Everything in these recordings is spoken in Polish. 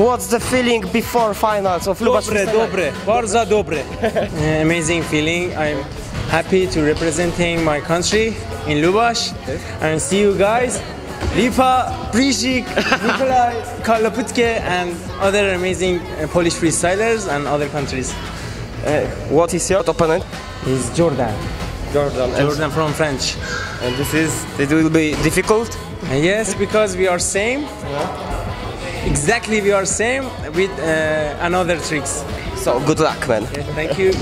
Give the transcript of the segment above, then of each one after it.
But Reza, what's the feeling before finals of Lubasz Dobre, Freestyle? dobre, bardzo dobre. Amazing feeling. I'm happy to representing my country in Lubash and see you guys. Lipa, Prisik, Nikolai, Karloputke and other amazing uh, Polish freestylers and other countries. What is your opponent? He's Jordan. Jordan. And, Jordan from French. and this is, it will be difficult? And yes, because we are same. Exactly, we are same with uh, another tricks. So good luck, man. Thank you.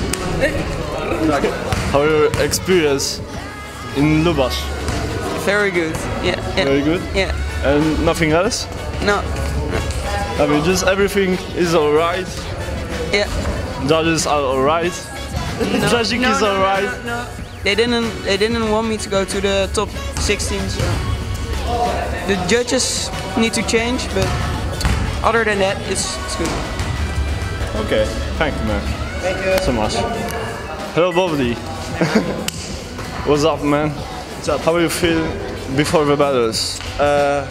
How your experience in Lubash? Very good. Yeah. yeah. Very good. Yeah. And nothing else? No. I mean, just everything is alright. Yeah. Judges are alright. Judging no, is no, no, alright. No, no. They didn't. They didn't want me to go to the top 16. So the judges need to change, but other than that, it's, it's good. Okay, thank you, man. Thank you so much. Hello, Bobby. What's up, man? What's up? How do you feel before the battles? A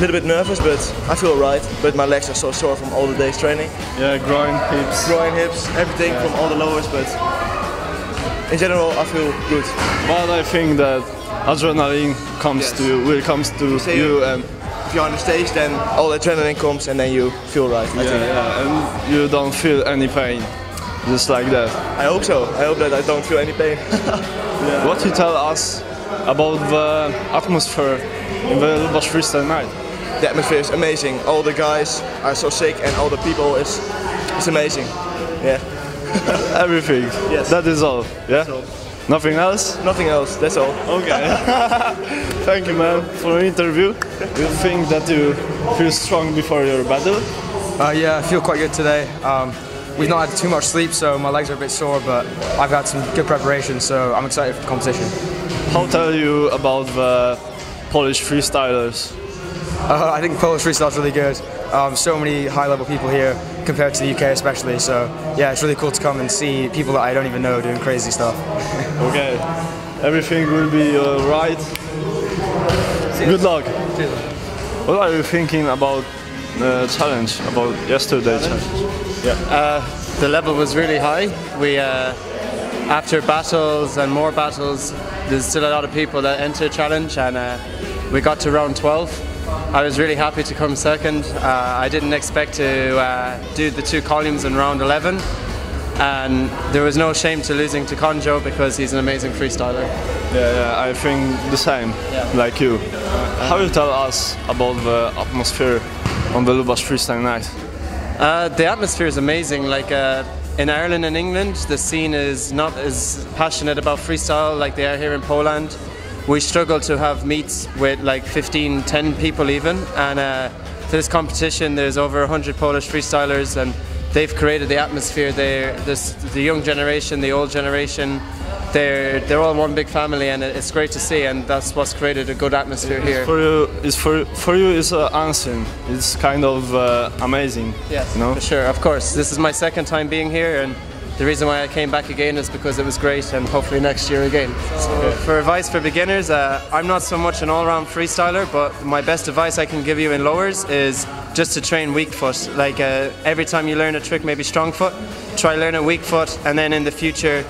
little bit nervous, but I feel right. But my legs are so sore from all the days training. Yeah, groin, hips. Groin, hips, everything from all the lowers, but in general, I feel good. But I think that adrenaline comes Yes. to you, will comes to say you, and If you're on the stage, then all the adrenaline comes and then you feel right. Yeah, yeah, and you don't feel any pain, just like that. I hope so. I hope that I don't feel any pain. What you tell us about the atmosphere in the Lubash Freestyle Night? the atmosphere is amazing. All the guys are so sick and all the people is it's amazing. Yeah. Everything. Yes. That is all. Yeah. All. Nothing else. Nothing else. That's all. Okay. Thank you, man, for the interview. Do you think that you feel strong before your battle? Uh, yeah, I feel quite good today. Um, we've not had too much sleep, so my legs are a bit sore, but I've had some good preparation, so I'm excited for the competition. How tell you about the Polish freestylers? Uh, I think Polish freestyle is really good. Um, so many high-level people here compared to the UK, especially. So yeah, it's really cool to come and see people that I don't even know doing crazy stuff. Okay. Everything will be alright. Good luck. What are you thinking about the challenge, about yesterday's challenge? Yeah, the level was really high. We, uh, after battles and more battles, there's still a lot of people that enter challenge, and uh, we got to round 12. I was really happy to come second. Uh, I didn't expect to uh, do the two columns in round 11, and there was no shame to losing to Conjo because he's an amazing freestyler. Yeah, yeah, I think the same, yeah. like you. How you tell us about the atmosphere on the Lubash Freestyle Night? Uh, the atmosphere is amazing. Like uh, in Ireland and England, the scene is not as passionate about freestyle like they are here in Poland. We struggle to have meets with like 15, 10 people even. And uh, for this competition, there's over 100 Polish freestylers, and they've created the atmosphere. They're this, the young generation, the old generation. They're they're all one big family, and it's great to see. And that's what's created a good atmosphere here. For you, is for for you is uh, unseen. It's kind of uh, amazing. Yes, you know. for sure. Of course, this is my second time being here, and the reason why I came back again is because it was great, and hopefully next year again. So, for advice for beginners, uh, I'm not so much an all-round freestyler, but my best advice I can give you in lowers is just to train weak foot. Like uh, every time you learn a trick, maybe strong foot, try learn a weak foot, and then in the future.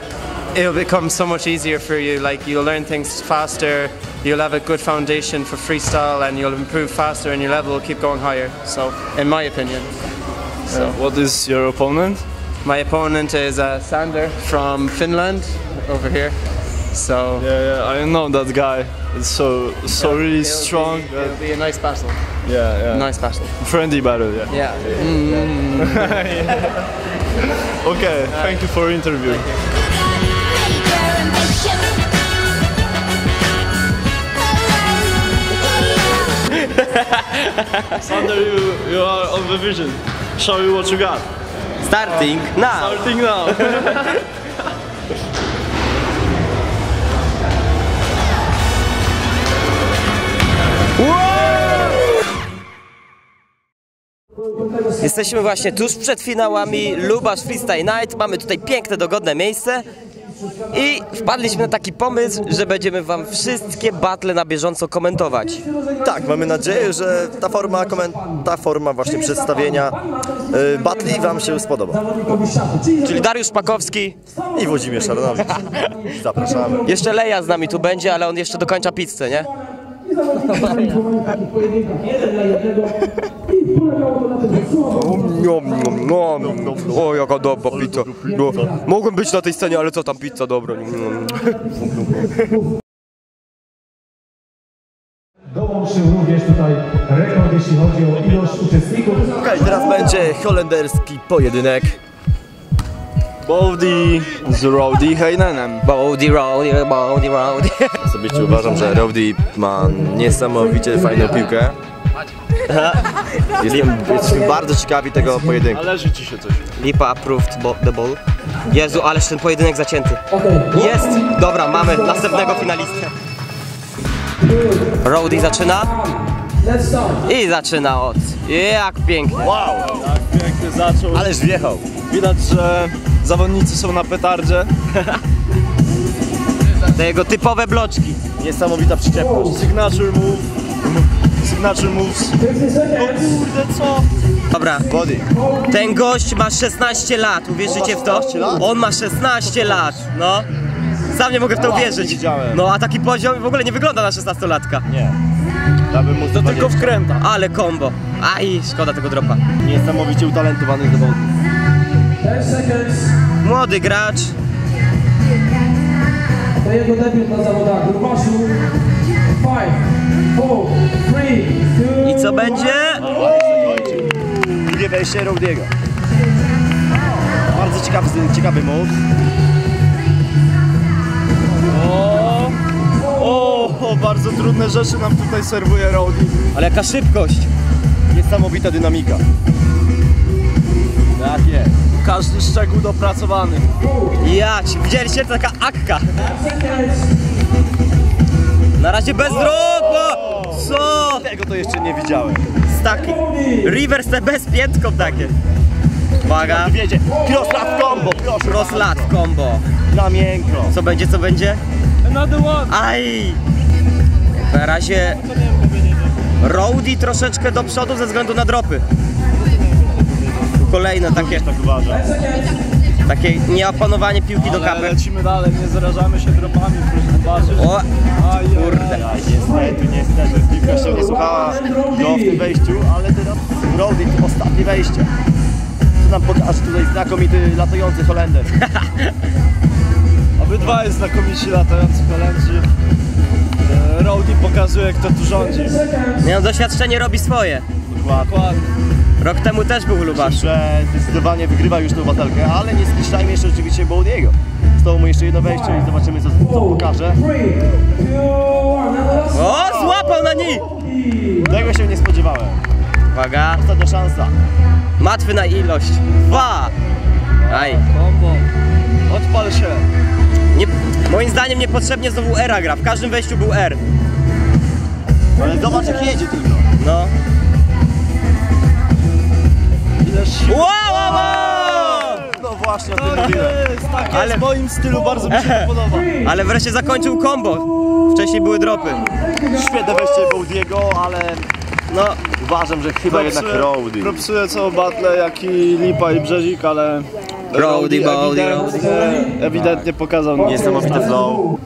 It'll become so much easier for you. Like you'll learn things faster. You'll have a good foundation for freestyle, and you'll improve faster, and your level will keep going higher. So, in my opinion. Uh, what is your opponent? My opponent is uh, Sander from Finland over here. So Yeah, yeah, I know that guy. It's so so really it'll strong. Be, it'll be a nice battle. yeah, yeah. Nice battle. Friendly battle. Yeah. Yeah. Okay. Thank you for interview. Sander, you you are on the vision. Show me what you got. Starting now. Starting now. Jesteśmy właśnie tuż przed finałami Lubasz Freestyle Night. Mamy tutaj piękne, dogodne miejsce. I wpadliśmy na taki pomysł, że będziemy wam wszystkie battle na bieżąco komentować. Tak, mamy nadzieję, że ta forma, ta forma właśnie przedstawienia y, batli Wam się spodoba. Czyli Dariusz Pakowski, I Włodzimierz Szarnowicz. Zapraszamy. jeszcze Leja z nami tu będzie, ale on jeszcze dokończa pizzę, nie? Nom, nom, nom, nom. O, jaka dobra pizza. No, mogłem być na tej scenie, ale co tam pizza dobra. Dołączył również tutaj rekord, jeśli chodzi o ilość uczestników. Okej, teraz będzie holenderski pojedynek. Bowdy z Rowdy Heinenem. Body, rowdy, body, rowdy. Osobiście uważam, że Rowdy ma niesamowicie fajną piłkę. Jestem, jesteśmy bardzo ciekawi tego pojedynku. Należy ci się coś. Lipa approved bo- the ball. Jezu, ależ ten pojedynek zacięty. Jest! Dobra, mamy następnego finalistę. Rowdy zaczyna. I zaczyna od. Jak pięknie. Wow! Tak pięknie zaczął. Ależ wjechał. Widać, że zawodnicy są na petardzie. Te jego typowe bloczki. Niesamowita przyczepność. Signature move. Signature moves. O kurde, co? Dobra, Body. ten gość ma 16 lat, uwierzycie w to? 16 lat? On ma 16 lat, no. Sam nie mogę w to uwierzyć. widziałem. No a taki poziom w ogóle nie wygląda na 16-latka. Nie. Dałbym mu To tylko wkręta. Ale combo. Aj, szkoda tego dropa. Niesamowicie utalentowany zawodnik. Młody gracz. To jego debiut na zawodach Lubaszu. 5, 4, 3, 2, I co będzie? Drugie wejście Rowdiego. Bardzo ciekawy, ciekawy move. O, o, bardzo trudne rzeczy nam tutaj serwuje Rowdy. Ale jaka szybkość. Niesamowita dynamika. Tak jest. Każdy szczegół dopracowany. Ja ci, widzieliście? Taka akka. Na razie bez Co? Tego to jeszcze nie widziałem. Z taki. Reverse te bez piętką takie. Uwaga. Wiedzie. Cross lat combo, proszę. Cross lat combo. Na miękko. Co będzie, co będzie? Another one. Aj! Na razie Rowdy troszeczkę do przodu ze względu na dropy. Kolejne takie, Tak uważam. Takie nieopanowanie piłki do Ale kapy. lecimy dalej, nie zarażamy się dropami, proszę zobaczyć. O! Aj, Kurde. Ja niestety, niestety. Piłka się nie słuchała go w tym wejściu, ale teraz Rowdy to ostatnie wejście. Co nam pokaże tutaj znakomity latający Holender. Obydwaj znakomici latający Holendrzy. E, Rowdy pokazuje, kto tu rządzi. Nie no, doświadczenie robi swoje. Dokładnie. Rok temu też był Lubasz. że zdecydowanie wygrywa już tą batalkę, ale nie spuszczajmy jeszcze oczywiście Bowdiego. Zostało mu jeszcze jedno wejście i zobaczymy co, co pokaże. 3, 2, 1. O, złapał na ni! Tego się nie spodziewałem. Uwaga, Ostatnia szansa. matwy na ilość. Dwa! Aj. Kombo. Odpal się. Nie, moim zdaniem niepotrzebnie znowu era gra. W każdym wejściu był R. Ale zobacz jak jedzie tylko. No. Wow, wow, wow! No właśnie o tym Tak jest, tak Ale-. W moim stylu bardzo mi się to podoba. Ale wreszcie zakończył combo. Wcześniej były dropy. Świetne wejście Bowdiego, ale No, uważam, że chyba jednak Rowdy. Propsuję całą battle, jak i Lipa i Brzezik, ale Rowdy, Bowdy, ewidentnie, ewidentnie pokazał nam. Niesamowity flow.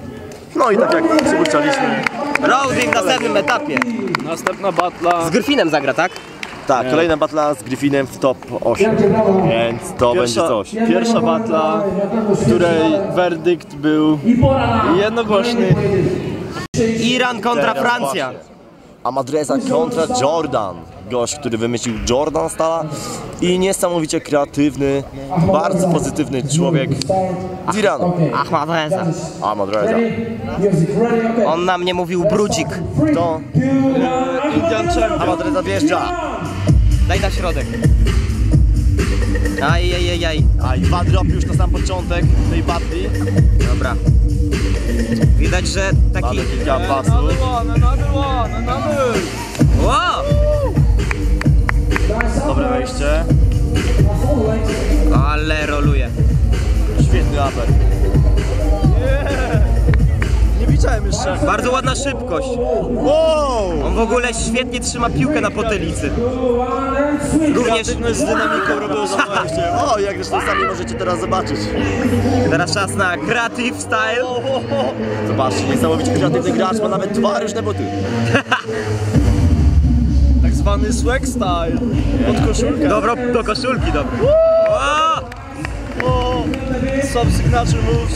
No i tak jak przypuszczaliśmy. Rowdy w następnym etapie. Następna batla. Z Gryfinem zagra, tak? Tak, kolejna batla z Griffinem w top 8. Więc to będzie Pierwsza, coś. pierwsza batla, w której werdykt był jednogłośny. Iran kontra Francja. Amadreza kontra Jordan. Gość, który wymyślił Jordan Stala i niesamowicie kreatywny, bardzo pozytywny człowiek z Iranu. Ahmad Reza. Amadreza. Music ready, okay. On na mnie mówił brudzik. To Indian Champion. Wjeżdża. Daj na środek. Aj, aj, aj, aj. A i dwa drop już na sam początek tej batli. Dobra. Widać, że taki... Mamy kilka pasów. Another one, another one, another. Wow! Dobre wejście. Ale roluje. Świetny upper. Nie widziałem jeszcze. Bardzo ładna szybkość. On w ogóle świetnie trzyma piłkę na potylicy. Również z dynamiką robią. O, jak zresztą sami możecie teraz zobaczyć. teraz czas na Creative Style. Zobaczcie, niesamowicie kreatywny gracz, ma nawet dwa różne buty. Tak zwany swag style. Pod koszulkę. Dobro do koszulki, dobra. Some signature moves.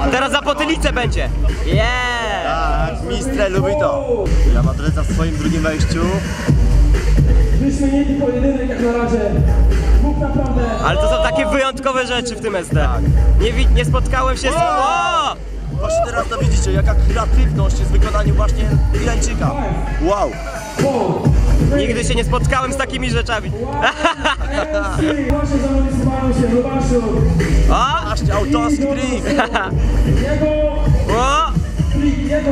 A teraz za potylicę będzie. Yeah! Tak, mistrz lubi to. Ja Madryca w swoim drugim wejściu. Wyśmienity pojedynek jak na razie. Dwóch naprawdę. Ale to są takie wyjątkowe rzeczy w tym SD. Nie, wi- nie spotkałem się z... O! Właśnie teraz to widzicie, jaka kreatywność jest w wykonaniu właśnie Irańczyka. Wow. Nigdy się nie spotkałem z takimi rzeczami. O! trik, jego...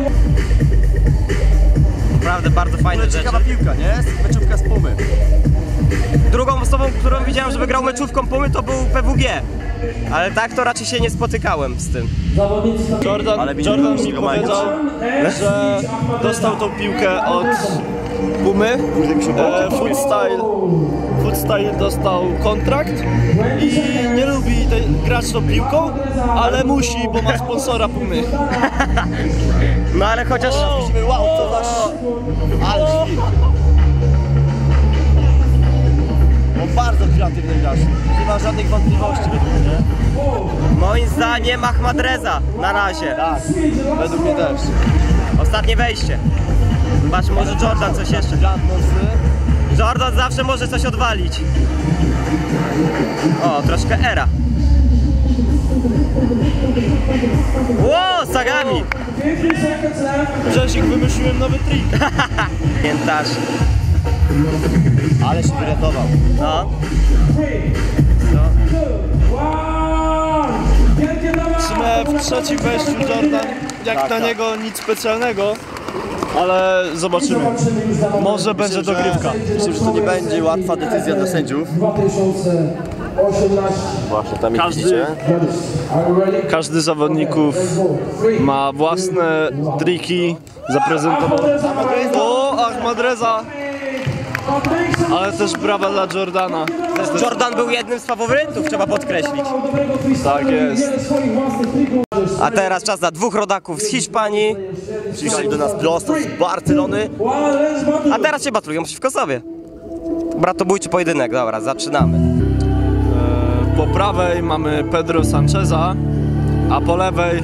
Naprawdę bardzo fajne rzeczy. Ciekawa piłka, nie? Meczówka z Pumy. Drugą osobą, którą widziałem, że wygrał meczówką Pumy to był PWG. Ale tak to raczej się nie spotykałem z tym. Jordan, Ale mi Jordan mi powiedział, że dostał tą piłkę od Pumy. E, foot Style. Foot Style dostał kontrakt i nie lubi tej, grać tą piłką, ale musi, bo ma sponsora Pumy. No ale chociaż... Myślimy, wow, co za... Ale świr. No bardzo kreatywny gracz. Nie ma żadnych wątpliwości według mnie. Moim zdaniem Ahmad Reza na razie. Tak, według mnie też. Ostatnie wejście. Patrz, może Jordan coś jeszcze. Jordan zawsze może coś odwalić. O, troszkę era. Ło, Sagami! 50 seconds left. Grzesik, wymyśliłem nowy trik. Piętasz. Ale się wyratował. No. Brawa! W trzecim wejściu Jordan, jak na niego nic specjalnego, ale zobaczymy. Może będzie dogrywka. Myślę, że to nie będzie łatwa decyzja dla sędziów. 2018. Właśnie, tam Każdy- widzicie. Każdy z zawodników ma własne triki, zaprezentował. O, Ahmad Reza, ale też brawa dla Jordana. Jordan był jednym z faworytów, trzeba podkreślić. Tak jest. A teraz czas na dwóch rodaków z Hiszpanii. Przyjechali do nas prosto z Barcelony. A teraz się batrują przeciwko sobie. Bratobójczy pojedynek, dobra, zaczynamy. E, Po prawej mamy Pedro Sancheza, a po lewej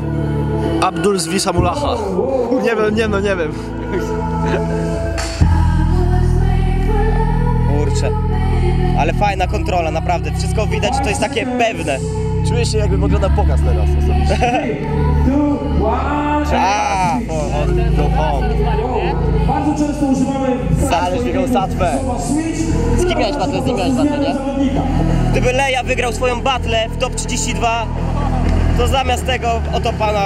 Abdul Zwisamulacha. Nie wiem, nie no, nie wiem. Kurczę. Ale fajna kontrola, naprawdę. Wszystko widać, to jest takie pewne. Czuję się jakbym oglądał pokaz teraz osobiście. Two, one. A, home. Bardzo często używamy Zależ biegał satwę. z kim miałeś battle? Z kim miałeś battle, nie? Gdyby Leja wygrał swoją battle w top 32, to zamiast tego oto pana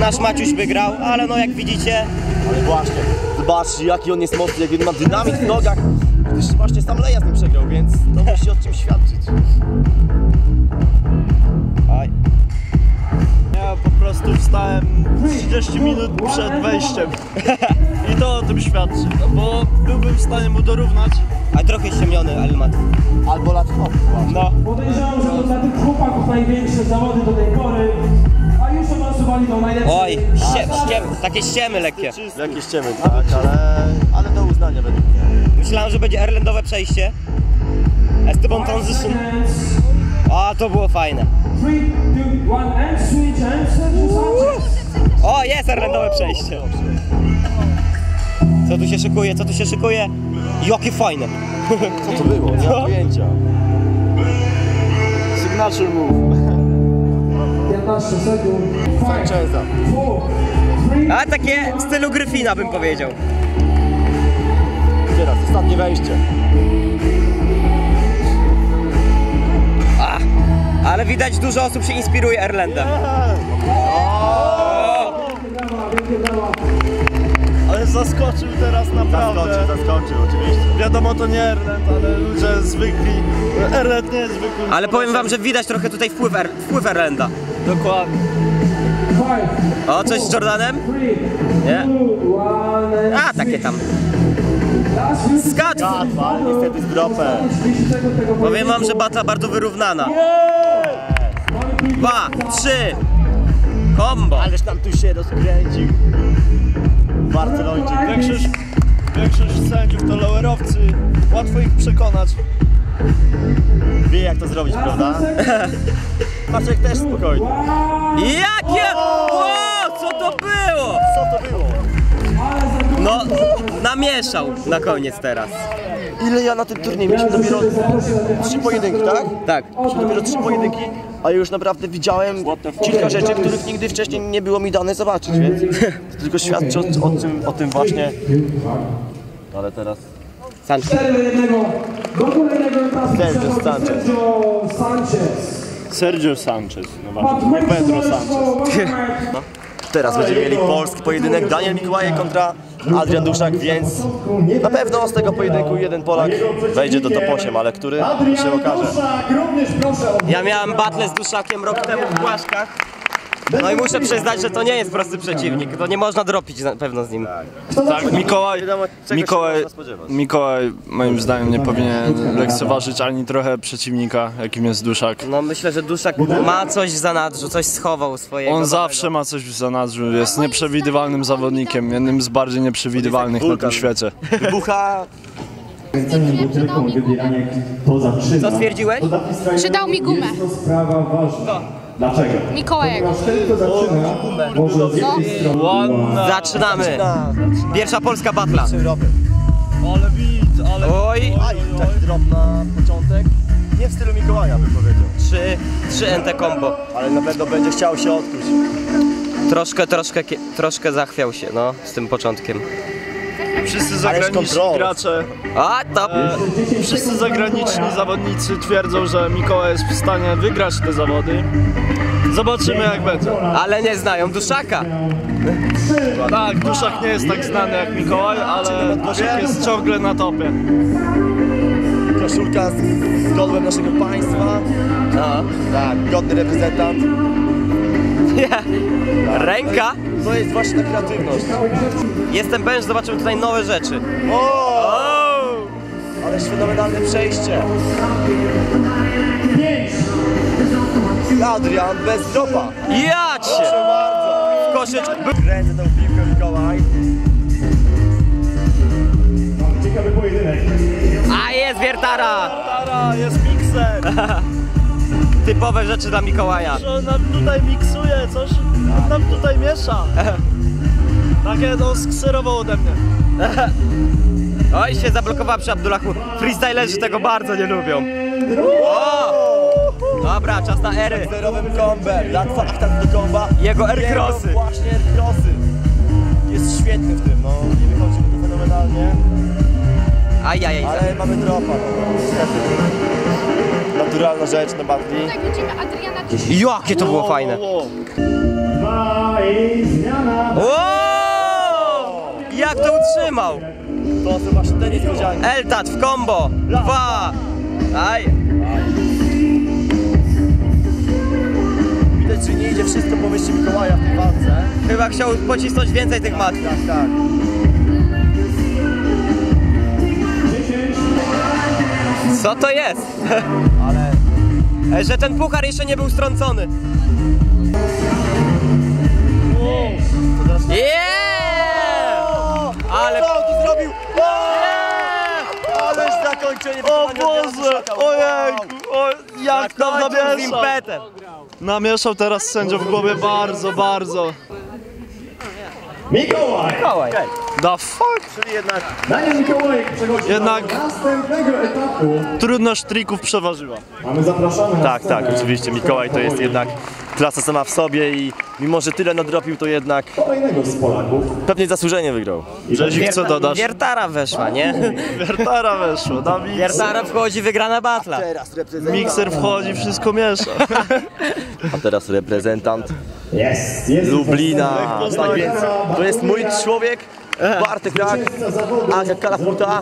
nasz Maciuś wygrał, ale no jak widzicie, Ale właśnie, zobaczcie jaki on jest mocny, jaki on ma dynamit w nogach. Gdyż właśnie sam Leja z nim przegrał, więc to musi o czym świadczyć. Oj. Ja po prostu wstałem 30 minut przed wejściem. I to o tym świadczy, no bo byłbym w stanie mu dorównać. a trochę ściemniony Almat. Albo lat hop. No, Podejrzewam, że to dla tych chłopaków największe zawody do tej pory. A już awansowali do najlepszych. oj, ście, ściem, takie ściemy lekkie. Jakieś ściemy, tak, ale, ale do uznania według mnie. Myślałem, że będzie erlendowe przejście. Esteban Transition. A, to było fajne. O, jest erlendowe przejście. Co tu się szykuje, co tu się szykuje? Jakie fajne. Co to było? Nie mam pojęcia. Signature move. 15 sekund. Three, A takie w stylu Gryfina bym powiedział. Teraz ostatnie wejście. A, ale widać dużo osób się inspiruje Erlendem. Ale zaskoczył teraz naprawdę. naprawdę. zaskoczył, oczywiście. Wiadomo, to nie Erlet, ale ludzie zwykli. Erlet nie jest zwykły. Ale powiem wam, że widać trochę tutaj wpływ, er, wpływ Erlenda. Dokładnie. O, coś z Jordanem? Nie? A, takie tam. Last few Skat! Łatwo, ale niestety z dropem. Powiem wam, że batla bardzo wyrównana. Dwa, trzy. Combo. Ależ tam tu się rozkręcił. Barcelończyk. Większość, większość sędziów to lowerowcy. Łatwo ich przekonać. Wie jak to zrobić, prawda? Maciek też spokojnie. Jakie? O, co to było? Co to było? No, namieszał na koniec teraz. Ile ja na tym turnieju mieliśmy dopiero trzy pojedynki, tak? Tak. Mieliśmy dopiero trzy pojedynki, a już naprawdę widziałem kilka rzeczy, których nigdy wcześniej nie było mi dane zobaczyć, więc to tylko świadczy o, o, tym, o tym właśnie. Ale teraz Sanchez. Do kolejnego etapu Sergio Sanchez. Sergio Sanchez. No właśnie, nie Pedro Sanchez. Słowo, Teraz będziemy mieli polski pojedynek Daniel Mikołajek kontra Adrian Duszak, więc na pewno z tego pojedynku jeden Polak wejdzie do top 8, ale który się okaże. Ja miałem battle z Duszakiem rok temu w Błaszkach. No i muszę przyznać, że to nie jest prosty przeciwnik. To nie można dropić na pewno z nim. Tak, Mikołaj, Mikołaj. Mikołaj moim zdaniem nie powinien lekceważyć ani trochę przeciwnika, jakim jest Duszak. No myślę, że Duszak ma coś w zanadrzu, coś schował swojego. On zawsze ma coś w zanadrzu, jest nieprzewidywalnym zawodnikiem, jednym z bardziej nieprzewidywalnych na tym świecie. Wybucha Co stwierdziłeś? Że dał mi gumę. Dlaczego? Mikołajek. Zaczynamy. Pierwsza polska batla. Ale bit, ale... Oj, tak drop na początek. Nie w stylu Mikołaja bym powiedział. trzy, trzy NT combo. Ale na pewno będzie chciał się odkuć. Troszkę, troszkę, troszkę zachwiał się, no, z tym początkiem. Wszyscy zagraniczni gracze, A, to... e, wszyscy zagraniczni zawodnicy twierdzą, że Mikołaj jest w stanie wygrać te zawody. Zobaczymy jak będzie. Ale nie znają Duszaka. Tak, Duszak nie jest tak znany jak Mikołaj, ale Duszak jest ciągle na topie. Koszulka z, z godłem naszego państwa. No. Tak, godny reprezentant. Ręka. To jest właśnie ta kreatywność. Jestem pewien, że zobaczymy tutaj nowe rzeczy. O! O! Ależ fenomenalne przejście. Adrian bez dropa. Ja cię! Proszę bardzo. W koszyczku. Kręcę tą piłkę Mikołaj. A jest wiertara! Tara, jest mikser! Typowe rzeczy dla Mikołaja. Że on nam tutaj miksuje, coś on nam tutaj miesza. Takie no skserował ode mnie. Oj, się zablokowała przy Abdullahu. Freestylerzy tego bardzo nie lubią. O! Dobra, czas na ery. Zerowym kombem. Latwa achtat do komba. Jego aircrossy. Jego Właśnie aircrossy. Jest świetny w tym, no. Nie wychodzi mu to fenomenalnie. Ajajaj. Ale mamy dropa, no. Naturalna rzecz na batli. Tutaj widzimy Adriana Jakie to było fajne. O! Jak to utrzymał? To są właśnie te niespodzianki. Eltat w combo. Dwa. Aj. Widać, że nie idzie wszystko po wyjściu Mikołaja w tej walce. Chyba chciał pocisnąć więcej tych mat. Tak, tak. Co to jest? Ale Że ten puchar jeszcze nie był strącony. Yeah! Ale... Co tu zrobił? Ależ zakończenie o Boże, ojejku, o, jak tam Kończył z namieszał. impetem. Namieszał teraz sędzią w głowie bardzo, bardzo. Mikołaj! Mikołaj. The fuck? Czyli jednak Daniel Mikołajek przechodzi Jednak- do następnego etapu. Trudność trików przeważyła. Mamy zapraszamy na Tak, tak, oczywiście. Mikołaj to jest jednak klasa sama w sobie i mimo, że tyle nadrobił, to jednak kolejnego z Polaków. pewnie zasłużenie wygrał. Rzezik, co dodasz? Wiertara weszła, nie? Wiertara weszło, na mikser. Wiertara wchodzi, wygrana batla. Teraz reprezentant. Mikser wchodzi, wszystko miesza. A teraz reprezentant Jest, jest. Lublina. Tak więc to jest mój człowiek, Bartek Rak, Aga Kalafuta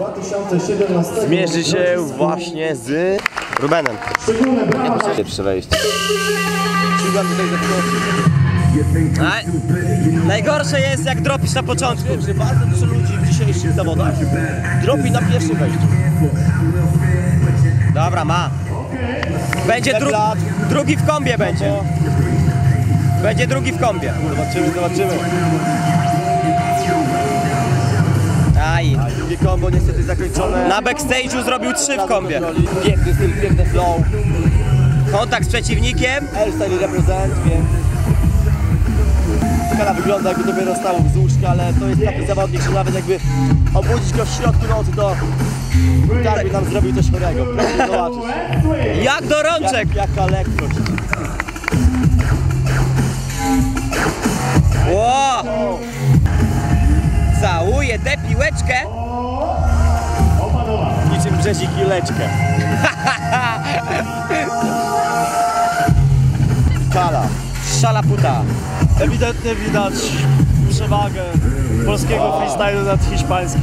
zmierzy się właśnie z Rubenem. Tutaj zepchnąć. Naj... Najgorsze jest jak dropisz na początku. że bardzo dużo ludzi w dzisiejszych zawodach dropi na pierwszym wejściu. Dobra, ma. Będzie dru... drugi w kombie będzie. Będzie drugi w kombie. Zobaczymy, zobaczymy. Drugie kombo niestety zakończone. Na backstage'u zrobił trzy w kombie. Piękny styl, piękny flow. Kontakt z przeciwnikiem. L-style represent, więc... Kala wygląda jakby dopiero stał z łóżka, ale to jest taki zawodnik, że nawet jakby obudzić go w środku nocy, to tak by nam zrobił coś chorego. Proszę zobaczyć. Jak do rączek. Jak, jaka lekkość. Ło! Całuje tę piłeczkę. Brzezik i leczkę. Kala. Szalaputa. Ewidentnie widać przewagę polskiego freestylu nad hiszpańskim.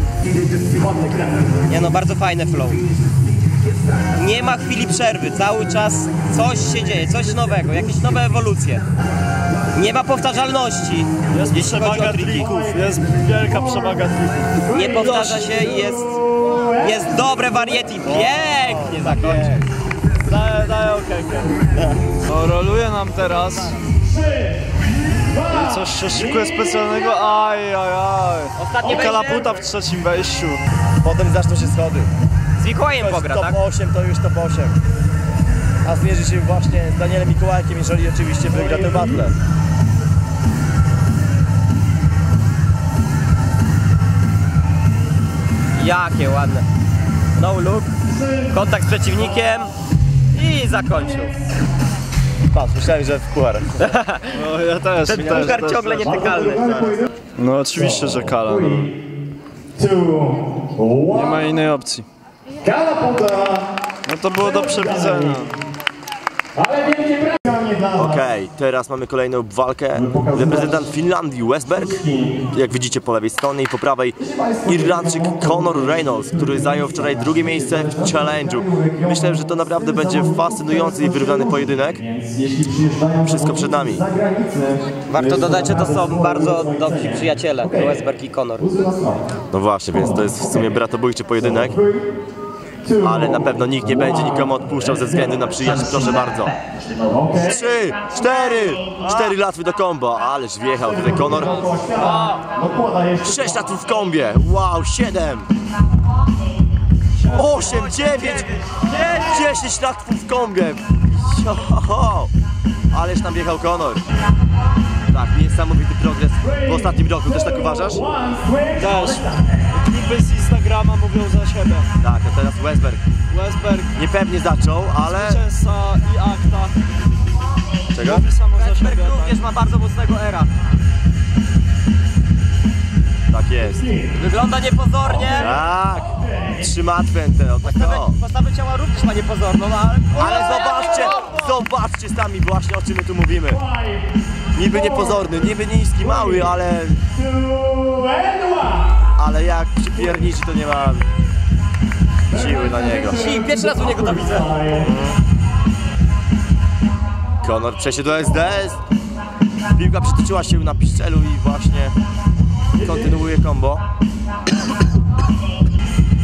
Nie no, bardzo fajne flow. Nie ma chwili przerwy, cały czas coś się dzieje, coś nowego, jakieś nowe ewolucje. Nie ma powtarzalności, Jest przewaga trików, jest wielka przewaga trików. Nie powtarza się i jest, jest dobre variety. Pięknie zakończył. Daję, daję okejkę. No, roluje nam teraz. I coś się szykuje specjalnego. Aj, aj, aj. Ostatnie wejście. kalaputa w trzecim wejściu. Potem zaczną się schody. Z Mikołajem pogra, top tak? 8 to już top 8. A zmierzy się właśnie z Danielem Mikołajkiem, jeżeli oczywiście wygra tę battle. Jakie ładne. No look, kontakt z przeciwnikiem i zakończył. Patrz, myślałem, że w puchar. No ja też. Ten też, puchar też, ciągle też. nietykalny. No oczywiście, że kala. No. Nie ma innej opcji. No to było do przewidzenia. Okej, teraz mamy kolejną walkę. Reprezentant Finlandii Westberg, jak widzicie po lewej stronie i po prawej Irlandczyk Conor Reynolds, który zajął wczoraj drugie miejsce w challenge'u. Myślę, że to naprawdę będzie fascynujący i wyrównany pojedynek. Wszystko przed nami. Warto dodać, że to są bardzo dobrzy przyjaciele, Westberg i Conor. No właśnie, więc to jest w sumie bratobójczy pojedynek. Ale na pewno nikt nie będzie nikomu odpuszczał ze względu na przyjaźń, proszę bardzo. Trzy, cztery, cztery latwy do kombo, ależ wjechał tutaj Conor. Sześć latów w kombie, wow, siedem. Osiem, dziewięć, dziesięć latów w kombie. Jo, Ależ tam wjechał Conor. Tak, niesamowity progres w ostatnim roku, też tak uważasz? Też. Klipy z Instagrama mówią za siebie. Tak, a teraz Westberg. Westberg, Niepewnie zaczął, ale... Częsa i Akta. Czego? Mówi samo za Westberg siebie. również ma bardzo mocnego era. Tak jest. Wygląda niepozornie. Tak. Trzyma twętę, o tak o. Postawy ciała również ma niepozorną, ale... Ale zobaczcie, zobaczcie sami właśnie o czym my tu mówimy. Niby niepozorny, niby niski, mały, ale... Ale jak przypierniczy to nie ma siły na niego. I pierwszy raz u niego to widzę. Conor przejdzie do SDS. Piłka przytoczyła się na piszczelu i właśnie kontynuuje combo.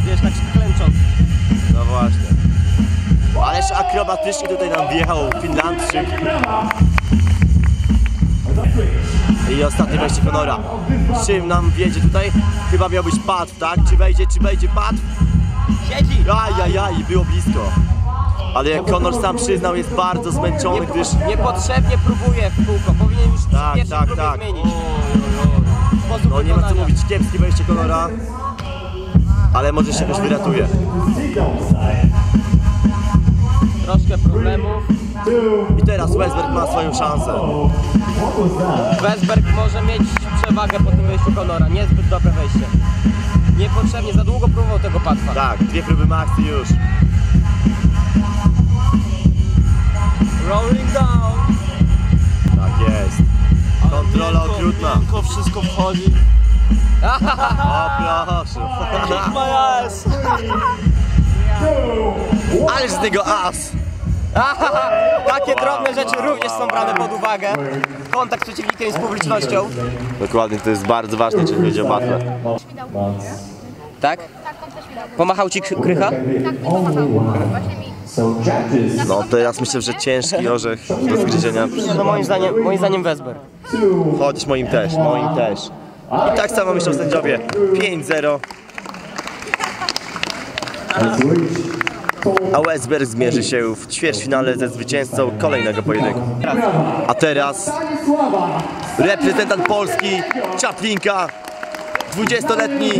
Wiesz, tak klęcząc. No właśnie. Ależ akrobatycznie tutaj nam wjechał Finlandczyk. I ostatnie wejście Konora. Czym nam wiedzie tutaj? Chyba miał być tak? Czy wejdzie, czy wejdzie pad? Siedzi. Ajajaj, było blisko. Ale jak Konor sam przyznał, jest bardzo zmęczony, gdyż... Niepotrzebnie próbuje w kółko. Powinien już przy Tak, tak, tak. zmienić. Sposób No nie ma co mówić, kiepskie wejście Konora. Ale może się jakoś wyratuje. Troszkę problemów. I teraz Westberg ma swoją szansę. Westberg może mieć przewagę po tym wejściu Conora. Niezbyt dobre wejście. Niepotrzebnie, za długo próbował tego patwa. Tak, dwie próby maxi już. Rolling down. Tak jest. Kontrola Miękko- okrutna. Miękko wszystko wchodzi. O proszę. Ależ z niego as. Takie drobne rzeczy również są brane pod uwagę. Kontakt z przeciwnikiem i z publicznością. Dokładnie, to jest bardzo ważne, jeżeli chodzi o battle. Tak? Pomachał ci kry- krycha? Tak. Właśnie mi. No teraz myślę, że ciężki orzech do zgryzienia. No moim zdaniem, moim zdaniem Wesber. Choć moim też, moim też. I tak samo myślą sędziowie. 5-0. A Westberg zmierzy się w ćwierćfinale ze zwycięzcą kolejnego pojedynku. A teraz reprezentant Polski, Czaplinka, 20-letni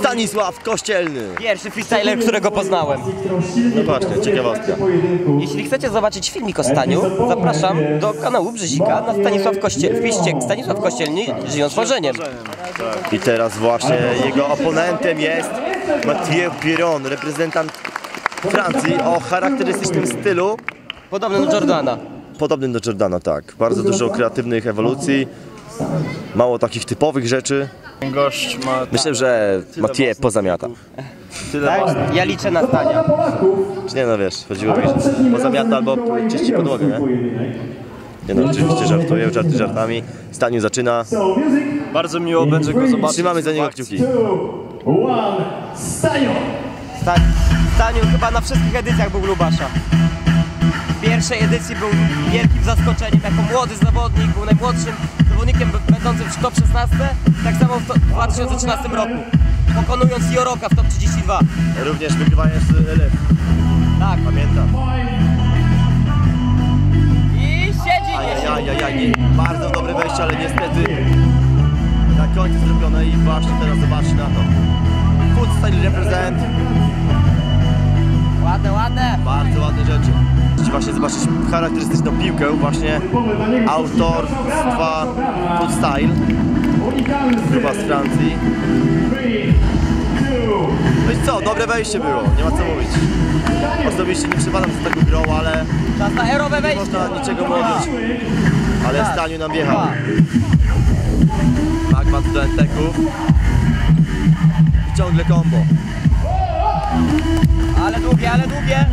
Stanisław Kościelny. Pierwszy freestyler, którego poznałem. No właśnie, ciekawostka. Jeśli chcecie zobaczyć filmik o Staniu, zapraszam do kanału Brzezika na Stanisław Kościel. Wpiszcie Stanisław Kościelny, żyjąc marzeniem. I teraz właśnie jego oponentem jest Mathieu Piron, reprezentant Francji o charakterystycznym stylu, Podobny do Jordana. podobnym do Jordana, tak. Bardzo dużo kreatywnych ewolucji, mało takich typowych rzeczy. Gość ma Myślę, że Mathieu pozamiata. tyle Tak? Ja liczę na Stania. Czy nie, no wiesz, chodziło mi, że pozamiata albo czyści podłogę, nie? Nie no, oczywiście żartuję, żarty żartami. Staniu zaczyna, Bardzo miło będzie go zobaczyć. trzymamy za niego w akcji. kciuki. Sta- Staniu chyba na wszystkich edycjach był Lubasza. W pierwszej edycji był wielkim zaskoczeniem jako młody zawodnik, był najmłodszym zawodnikiem będącym w top 16, tak samo w, to, w 2013 roku, pokonując Joroka w top 32. Również wygrywając LF. Tak, Pamiętam. i siedzi Ajajajaj, bardzo dobre wejście, ale niestety na końcu zrobione i właśnie teraz zobaczcie na to. Food Style Represent, Ładne, ładne. bardzo ładne rzeczy. Chcecie właśnie zobaczyć charakterystyczną piłkę, właśnie autorstwa Food Style, chyba z Francji. No i co, dobre wejście było, nie ma co mówić. Osobiście nie przepadam za tego grą, ale Czas na erowe nie wejście. można niczego odjąć. Ale Staniu nam wjechał. Magma do enteków. Ciągle combo. Ale długie, ale długie.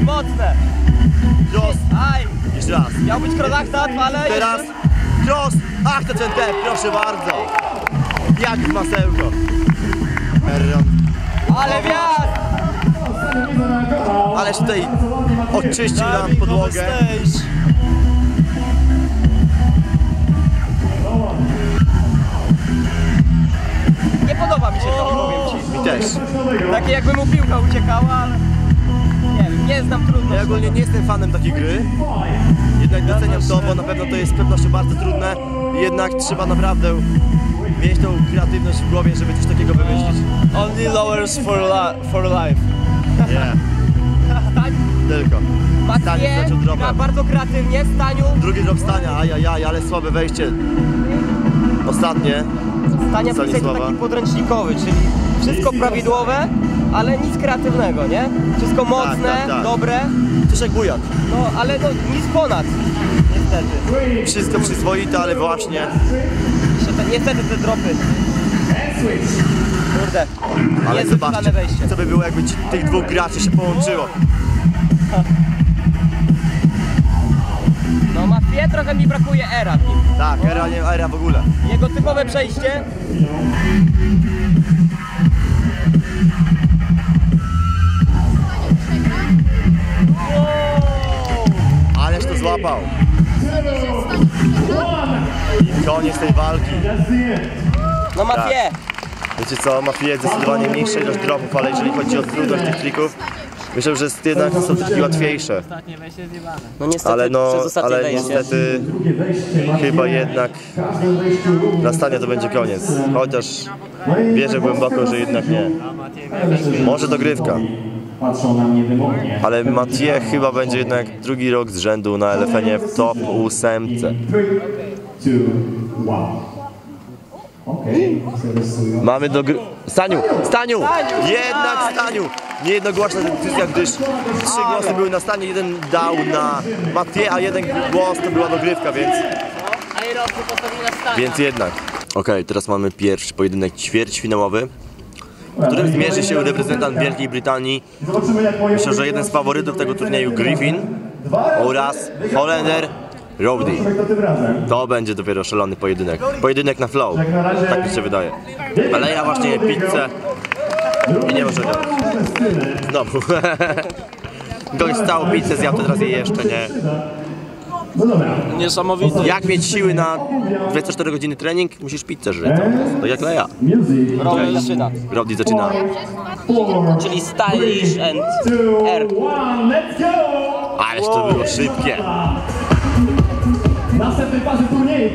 I mocne. Cross. Aj, Jeszcze raz. miał być krodaktat, ale... Teraz cross. Ach, to ten proszę bardzo. Jak w masełko. Ale wiatr! Ależ tutaj oczyścił nam podłogę. Podoba mi się to, powiem ci. Mi też. Takie jakby mu piłka uciekała, ale... Nie wiem, nie znam trudno. Ja ogólnie nie jestem fanem takiej gry. Jednak doceniam to, bo na pewno to jest z pewnością bardzo trudne. Jednak trzeba naprawdę mieć tą kreatywność w głowie, żeby coś takiego wymyślić. Only lowers for, li- for life. Nie. Tylko. Staniu zaczął dropem. bardzo kreatywnie, Staniu. Drugi drop stania, ajajaj, ale słabe wejście. Ostatnie. Stania to Stanisława. taki podręcznikowy, czyli wszystko prawidłowe, ale nic kreatywnego, nie? Wszystko mocne, tak, tak. dobre, Coś jak bujak. no ale no nic ponad. Niestety. Wszystko przyzwoite, ale właśnie. Te, niestety te dropy. Kurde. Ale zobaczcie, co by było jakby tych dwóch graczy się połączyło. trochę mi brakuje era. w nim. Tak, era, nie era w ogóle. Jego typowe przejście. Ależ to złapał. I koniec tej walki. No Matwie. Wiecie co, Mafie zdecydowanie mniejsza ilość dropów, ale jeżeli chodzi o trudność tych trików, myślę, że jest jednak są triki łatwiejsze. No niestety Ale no, ale niestety chyba jednak dla Stania to będzie koniec. Chociaż wierzę głęboko, że jednak nie. Może dogrywka. Ale Mathieu chyba będzie jednak drugi rok z rzędu na LFN w top ósemce. Mamy do gry... Staniu! Staniu! Jednak Staniu! Niejednogłośna decyzja, gdyż trzy głosy były na Stanie, jeden dał na Mathieu, a jeden głos to była dogrywka, więc... Więc jednak. Okej, teraz mamy pierwszy pojedynek ćwierćfinałowy, w którym zmierzy się reprezentant Wielkiej Brytanii. Myślę, że jeden z faworytów tego turnieju Griffin oraz Holender Rowdy. To będzie dopiero szalony pojedynek. Pojedynek na flow, tak mi się wydaje. Ale ja właśnie pizzę i nie może grać. Znowu. Gość całą pizzę zjadł, to teraz jej jeszcze nie. Niesamowite. Jak mieć siły na 24 godziny trening? Musisz pizzę żyć. To jak Leja. Rowdy zaczyna. Zaczyna. Czyli stylish and air. Ależ to było szybkie. Następnej fazie turnieju.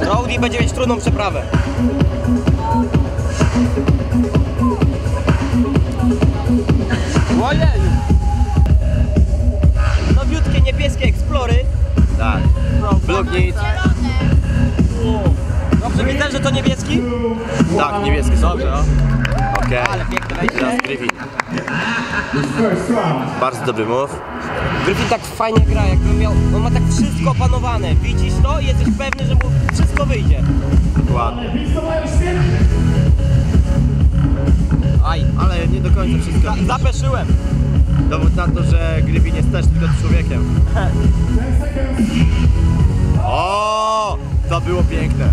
Rowdy będzie mieć trudną przeprawę. Niebieskie eksplory. Tak. Bloknit. Dobrze widzę, że to niebieski? Tak, niebieski. Dobrze, no. Okej. Ale piękne wejście. Teraz Griffin. Bardzo dobry move. Griffin tak fajnie gra, jakby miał, on ma tak wszystko opanowane. Widzisz to i jesteś pewny, że mu wszystko wyjdzie. Dokładnie. Aj, Ale nie do końca wszystko. za, zapeszyłem. Dowód na to, że Griffin jest też tylko człowiekiem. O, to było piękne.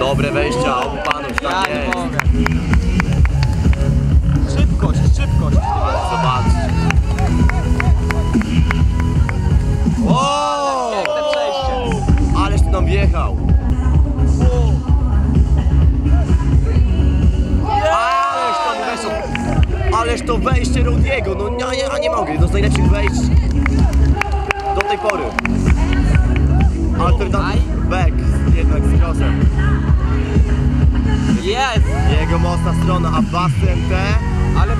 Dobre wejścia obu panów, nie jest. Szybkość, szybkość. Zobaczcie. O! Ależ ty tam wjechał. Ależ to wejście Rodiego, no nie, ja nie mogę, jedno z najlepszych wejść do tej pory. Alternatywny back, jednak z crossem. Jest, Jego mocna strona, a basem te... ale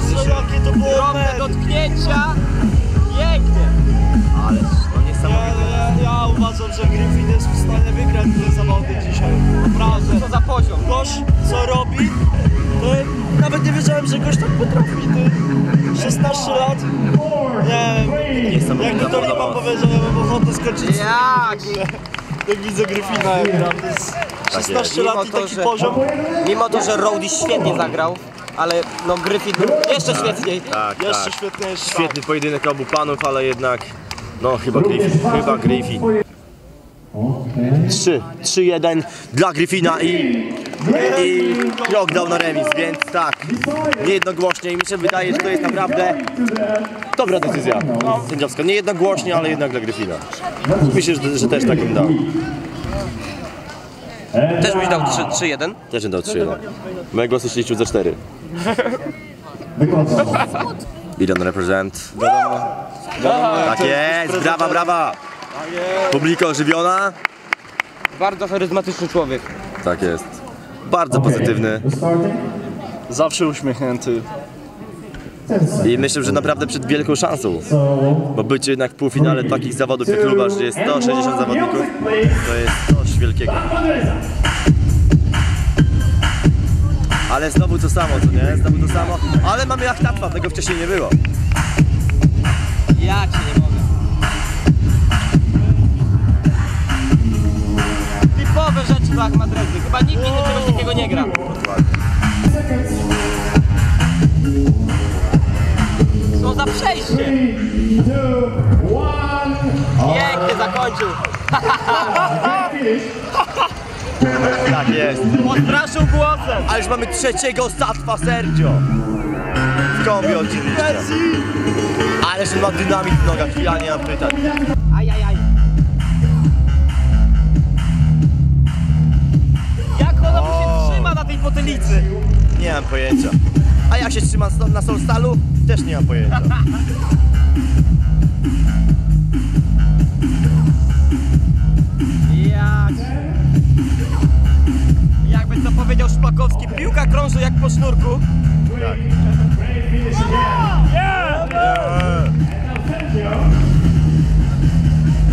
Boże, Jakie to było Drobne dotknięcia. Pięknie. Ale Ja, niesamowite. ja, ja uważam, że Griffin jest w stanie wygrać te zawody dzisiaj. Naprawdę. Co za poziom. Gość, co robi, to nawet nie wiedziałem, że gość tak potrafi. Ty. 16 lat. Nie wiem. Jak mi to Lipa powiedział, ja mam ochotę skończyć Jak? Jak widzę. To jest 16 lat i Mimo to, taki że- poziom. Mimo to, że Rowdy świetnie zagrał, ale no Griffin jeszcze świetniej. Tak, Jeszcze tak. świetniejszy. Świetny pojedynek obu panów, ale jednak no chyba Griffin, chyba Griffin. 3, 3-1 dla Griffina i, i knockdown na remis, więc tak, niejednogłośnie i mi się wydaje, że to jest naprawdę dobra decyzja sędziowska. Niejednogłośnie, ale jednak dla Griffina. Myślę, że, że też tak bym dał. Też byś dał 3-1. Też bym dał 3-1. Moje głosy za 4. Bilan represent. Tak jest, brawa, brawa. Publika ożywiona. Bardzo charyzmatyczny człowiek. Tak jest. Bardzo pozytywny. Zawsze uśmiechnięty. I myślę, że naprawdę przed wielką szansą. Bo bycie jednak w półfinale takich zawodów jak Lubasz, gdzie jest 160 zawodników, to jest coś wielkiego. Ale znowu to samo, co nie? Znowu to samo. Ale mamy Achtapa, tego wcześniej nie było. Ja cię nie mogę. Typowe rzeczy dla Ahmadrezzy. Chyba nikt inny czegoś takiego nie gra. Co za przejście! Pięknie zakończył. Tak jest. Odstraszył głosem. A już mamy trzeciego Satwa Sergio. W kombi oczywiście. Ależ ma dynamit w nogach, ja nie mam pytań. Ajajaj. Jak ona mu się trzyma na tej potylicy? Nie mam pojęcia. A jak się trzyma na Solstalu? Też nie mam pojęcia. powiedział Szpakowski, piłka krąży jak po sznurku.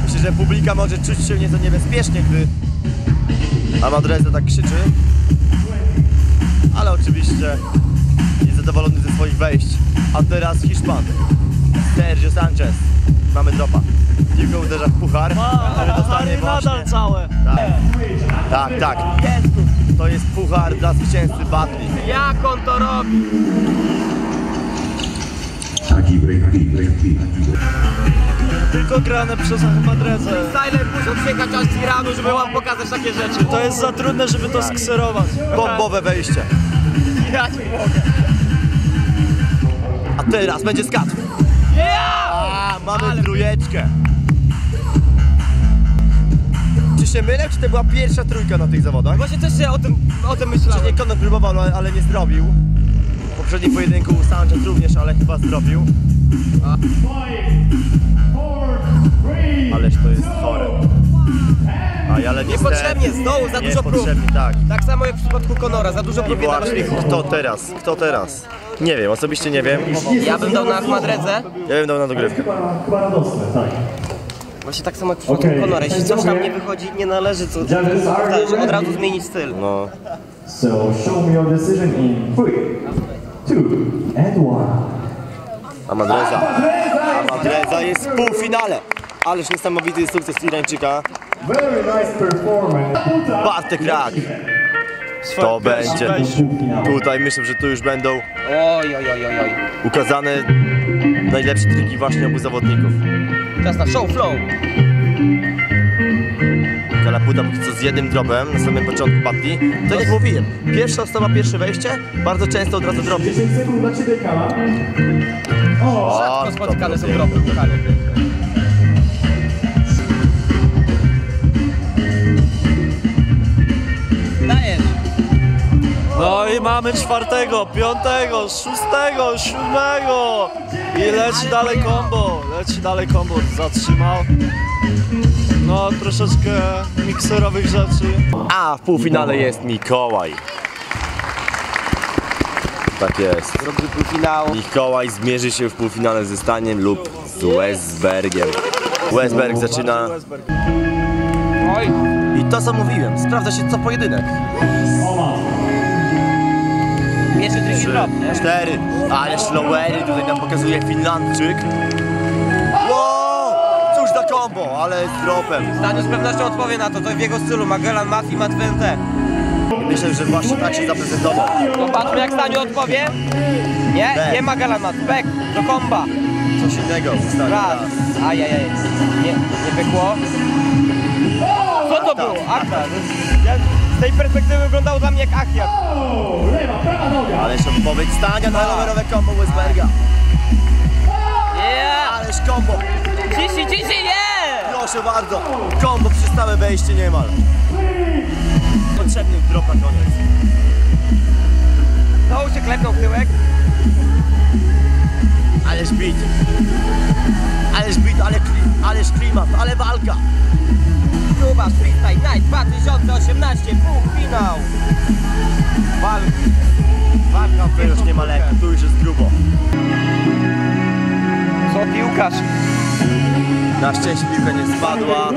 Myślę, że publika może czuć się nieco niebezpiecznie, gdy Amadreza tak krzyczy. Ale oczywiście jest zadowolony ze swoich wejść. A teraz Hiszpan. Sergio Sanchez. Mamy dropa. Piłkę uderza w puchar, który dostanie właśnie... nadal całe. Tak, tak, tak. To jest puchar dla zwycięzcy Batli. Jak on to robi? Tylko grane przez Madrezę. Silent muszą przyjechać aż z Iranu, żeby wam pokazać takie rzeczy. To jest za trudne, żeby to skserować. Bombowe wejście. Ja ci mogę. A teraz będzie skat. A, mamy trójeczkę. Czy się mylę, czy to była pierwsza trójka na tych zawodach? Właśnie też się o tym, o tym myślałem. Nie, Conor próbował, ale, ale nie zrobił. W poprzednim pojedynku Sanchez również, ale chyba zrobił. Ależ to jest chore. Aj, ale niestety... Niepotrzebnie, z dołu za dużo prób. Niepotrzebnie, tak. Tak samo jak w przypadku Conora, za dużo I prób jedna właśnie, kto teraz? Kto teraz? Nie wiem, osobiście nie wiem. Ja bym dał na Ahmadredzę. Ja bym dał na dogrywkę. Właśnie tak samo jak w przypadku Conora. Jeśli coś tam nie wychodzi, nie należy to, to od razu zmienić styl. No. So show me your decision in three, two, and one. Amadreza. Amadreza jest w półfinale. Ależ niesamowity sukces Irańczyka. Very nice performance. Bartek Rak. To będzie. Tutaj myślę, że tu już będą Oj, oj, oj, oj, oj. ukazane najlepsze triki właśnie obu zawodników. Czas na show flow. Kalaputa póki co z jednym dropem na samym początku batli. Tak jak mówiłem, pierwsza osoba, pierwsze wejście, bardzo często od razu dropi. 10 sekund dla Ciebie, Kala. Rzadko spotykane są dropy w Kali. Dajesz. No i mamy czwartego, piątego, szóstego, siódmego. I leci dalej combo, leci dalej combo, zatrzymał. No troszeczkę mikserowych rzeczy. A w półfinale jest Mikołaj. Tak jest. Drugi półfinał. Mikołaj zmierzy się w półfinale ze Staniem lub z Westbergiem. Westberg zaczyna. I to co mówiłem, sprawdza się co pojedynek. Pierwszy drugi drop, nie? Cztery. Ale lowery tutaj nam pokazuje Finlandczyk. Wow! Cóż za combo, ale z dropem. Staniu z pewnością odpowie na to, to w jego stylu. Magellan, Mafii, ma TNT. Myślę, że właśnie tak się zaprezentował. Zobaczmy jak Staniu odpowie. Nie, Back. nie Magellan, ma back do komba. Coś innego ustawił. Raz. Ajajaj. Nie, nie pykło. Co to było? Akta. Z tej perspektywy wyglądało dla mnie jak akcja. Ależ odpowiedź stania na lowerowe combo Westberga. Yeah! Ależ combo. Ciśnij, ciśnij, nie! Proszę bardzo. Combo przy stałe wejście niemal. Potrzebny drop na koniec. Znowu się klepnął w tyłek. Ależ beat. Ależ beat, ale, ależ klimat, ale walka. Próba Freestyle Night Na szczęście piłka nie spadła.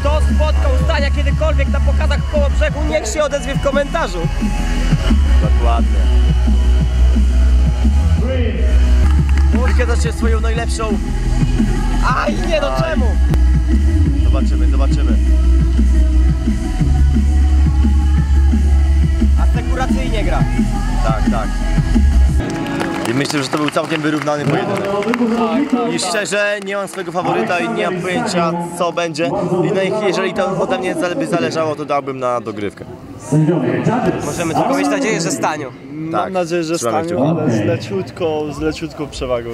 Kto spotkał Stania kiedykolwiek na pokazach koło brzegu, niech się odezwie w komentarzu. Dokładnie. Wykazać się swoją najlepszą. Aj, nie no czemu? Zobaczymy, zobaczymy. Asekuracyjnie gra. Tak, tak. I myślę, że to był całkiem wyrównany pojedynek. I szczerze nie mam swojego faworyta i nie mam pojęcia co będzie. I no, jeżeli to ode mnie by zależało, to dałbym na dogrywkę. Możemy tylko mieć nadzieję, że Staniu. Mam Tak, nadzieję, że stanie, kciuki. ale z leciutką, z leciutką przewagą.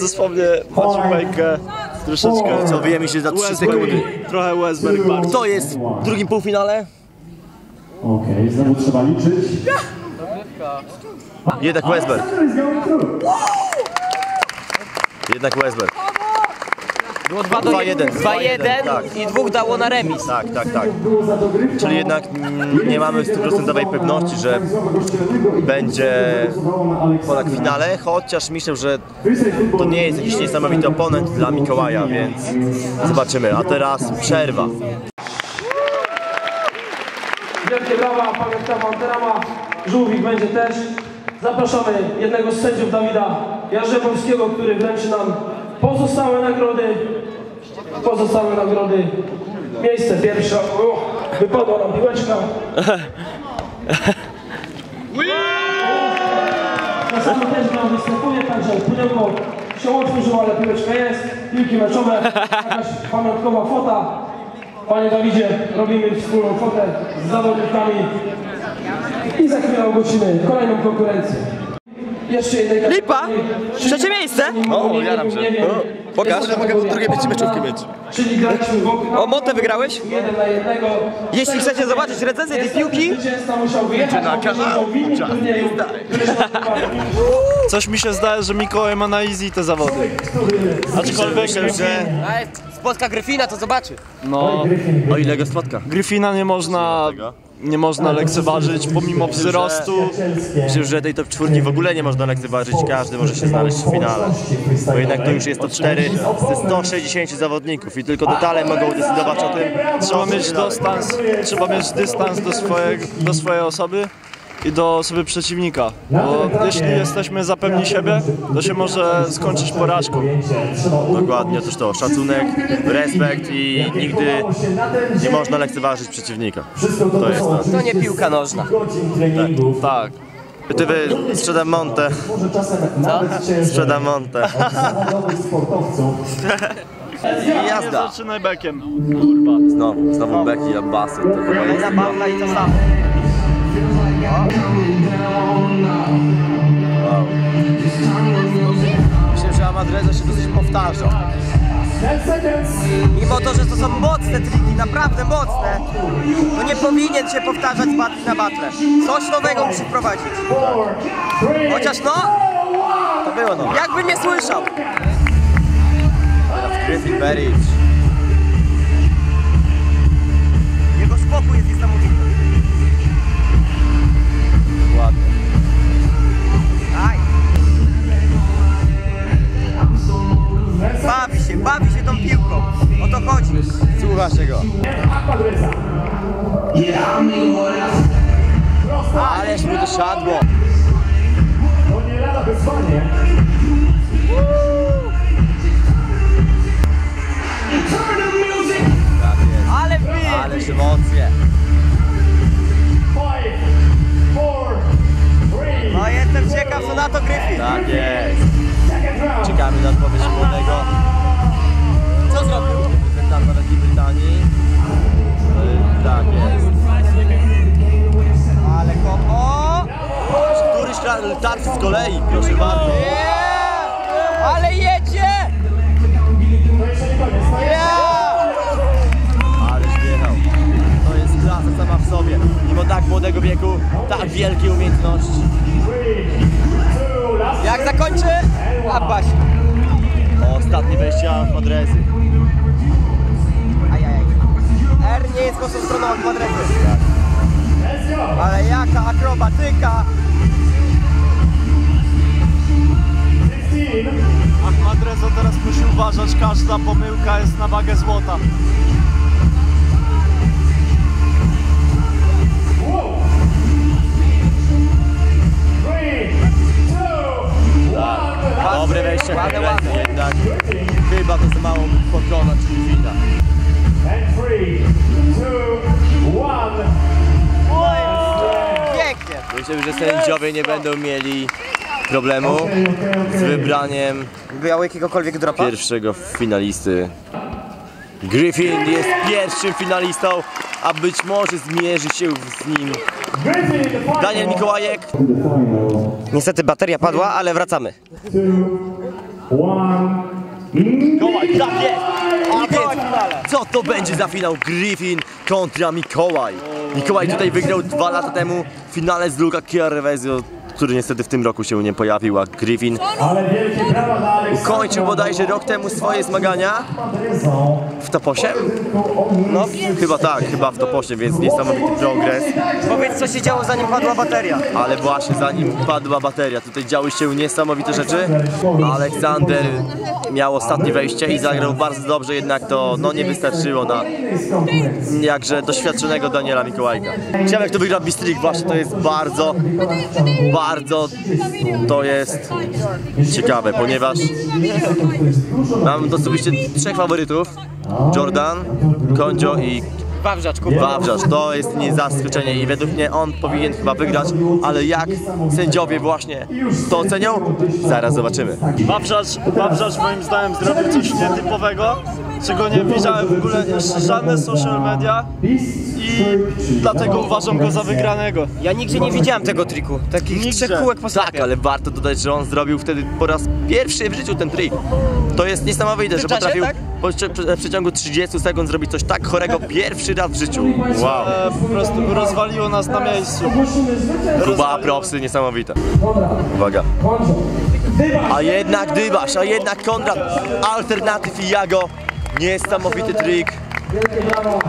Dosłownie Maciek Bajkę troszeczkę... Co, wyje mi się za 3 Westberg, sekundy. Trochę Westberg. Kto jest w drugim półfinale? Okej, znowu trzeba liczyć. Jednak Westberg. Jednak Westberg. Było 2 do 2-1, 1. 2-1 tak. i dwóch dało na remis. Tak, tak, tak. Czyli jednak nie mamy stuprocentowej pewności, że będzie Polak w finale, chociaż myślę, że to nie jest jakiś niesamowity oponent dla Mikołaja, więc zobaczymy. A teraz przerwa. Wielkie brawa, pamiątka Panterama, Żółwik będzie też. Zapraszamy jednego z sędziów Dawida Jarzębowskiego, który wręczy nam pozostałe nagrody. Pozostałe nagrody. Miejsce pierwsze. O, wypadła nam piłeczka. Na samym też nam występuje, także pudełko się otworzyło, ale piłeczka jest. Piłki meczowe, jakaś pamiątkowa fota. Panie Dawidzie, robimy wspólną fotę z zawodnikami i za chwilę ogłosimy kolejną konkurencję. Lipa! Trzecie miejsce! O, jaram się. O, pokaż, mogę drugie być meczówki mieć. Czyli graliśmy w O, Montę wygrałeś? jeden na jednego. Jeśli chcecie zobaczyć recenzję tej piłki, na kanał. Coś mi się zdaje, że Mikołaj ma na easy te zawody. Aczkolwiek że spotka Gryfina, to zobaczy. no, o ile go spotka. Gryfina nie można, nie można lekceważyć pomimo wzrostu. Myślę, że tej top czwórki w ogóle nie można lekceważyć, każdy może się znaleźć w finale. Bo jednak to już jest top 4 ze 160 zawodników i tylko detale mogą decydować o tym, Trzeba mieć dystans, trzeba mieć dystans do, swojego, do swojej osoby i do osoby przeciwnika. Bo jeśli jesteśmy zapewni siebie, to się może skończyć porażką. Dokładnie, otóż to, szacunek, respekt i nigdy nie można lekceważyć przeciwnika. To jest to. To nie piłka nożna. Treningów. Tak. Ty wy, sprzedam Montę, Może czasem nawet ciężej sprzedam. I jazda. Zaczynaj bekiem. Kurwa. Znowu, znowu Becky i Abbasy. To chyba jest i to samo. Myślę, że Amadreza się dosyć powtarza. 10 seconds. Mimo to, że to są mocne triki, naprawdę mocne, to nie powinien się powtarzać z batli na batle. Coś nowego musi wprowadzić. Chociaż no, To było no. jakby nie słyszał. Griffin. Jego spokój jest niesamowity. Bawi się, bawi się tą piłką. O to chodzi. Słuchacie go. Amadreza. Ależ mu to siadło. To nie lada wyzwanie. Ale wbij. Ależ emocje. No jestem ciekaw, co na to Gryfin. Tak jest. Czekamy na odpowiedź młodego Co zrobił? reprezentanta Wielkiej Brytanii. E, Tak jest. Ale kopo. Któryś tarczy z kolei, proszę bardzo. Yeah! Ale jedzie! Yeah! Ależ wjechał. To jest klasa sama w sobie. Mimo tak młodego wieku, tak wielkie umiejętności. Jak zakończy? Abaś. Ostatnie wejścia w Madrezy. Ajajaj. R nie jest mocną stroną od go. Ale jaka akrobatyka! 16, Ahmadreza teraz musi uważać, każda pomyłka jest na wagę złota. Dobre wejście Ładne, ładne. jednak chyba to za mało pokonać three, two, one. Pięknie! Myślę, że sędziowie nie będą mieli problemu z wybraniem jakiegokolwiek dropa? pierwszego finalisty. Griffin jest pierwszym finalistą a być może zmierzy się z nim Daniel Mikołajek. Niestety bateria padła, ale wracamy. Mikołaj, tak jest! A więc, co to będzie za finał? Griffin kontra Mikołaj. Mikołaj tutaj wygrał dwa lata temu w finale z Luka Chiarvezio, który niestety w tym roku się nie pojawił, a Griffin Ale wielkie brawa dla Aleksandra. kończył bodajże rok temu swoje zmagania w top 8? No, chyba tak, chyba w top 8, więc niesamowity progres. Powiedz, co się działo zanim padła bateria. Ale właśnie zanim padła bateria, tutaj działy się niesamowite rzeczy. Aleksander miał ostatnie wejście i zagrał bardzo dobrze, jednak to no, nie wystarczyło na jakże doświadczonego Daniela Mikołajka. Jak to wygra Bistrik, właśnie to jest bardzo, bardzo to jest ciekawe, ponieważ mam osobiście trzech faworytów. Jordan, Kondzio i Wawrzacz, kurwa. Wawrzacz, to jest nie zaskoczenie i według mnie on powinien chyba wygrać, ale jak sędziowie właśnie to ocenią? Zaraz zobaczymy. Wawrzacz, Wawrzacz moim zdaniem zrobił coś nietypowego, czego nie widziałem w ogóle żadne social media i dlatego uważam go za wygranego. Ja nigdzie nie widziałem tego triku. Takich Nigdzie. trzech kółek po Tak, ale warto dodać, że on zrobił wtedy po raz pierwszy w życiu ten trik. To jest niesamowite, że potrafił tak? po, w przeciągu 30 sekund zrobić coś tak chorego pierwszy raz w życiu. Wow. E, po prostu rozwaliło nas na miejscu. Kuba, propsy, niesamowite. Uwaga. A jednak Dybasz, a jednak Konrad, alternatyw i Jago. Niesamowity trik.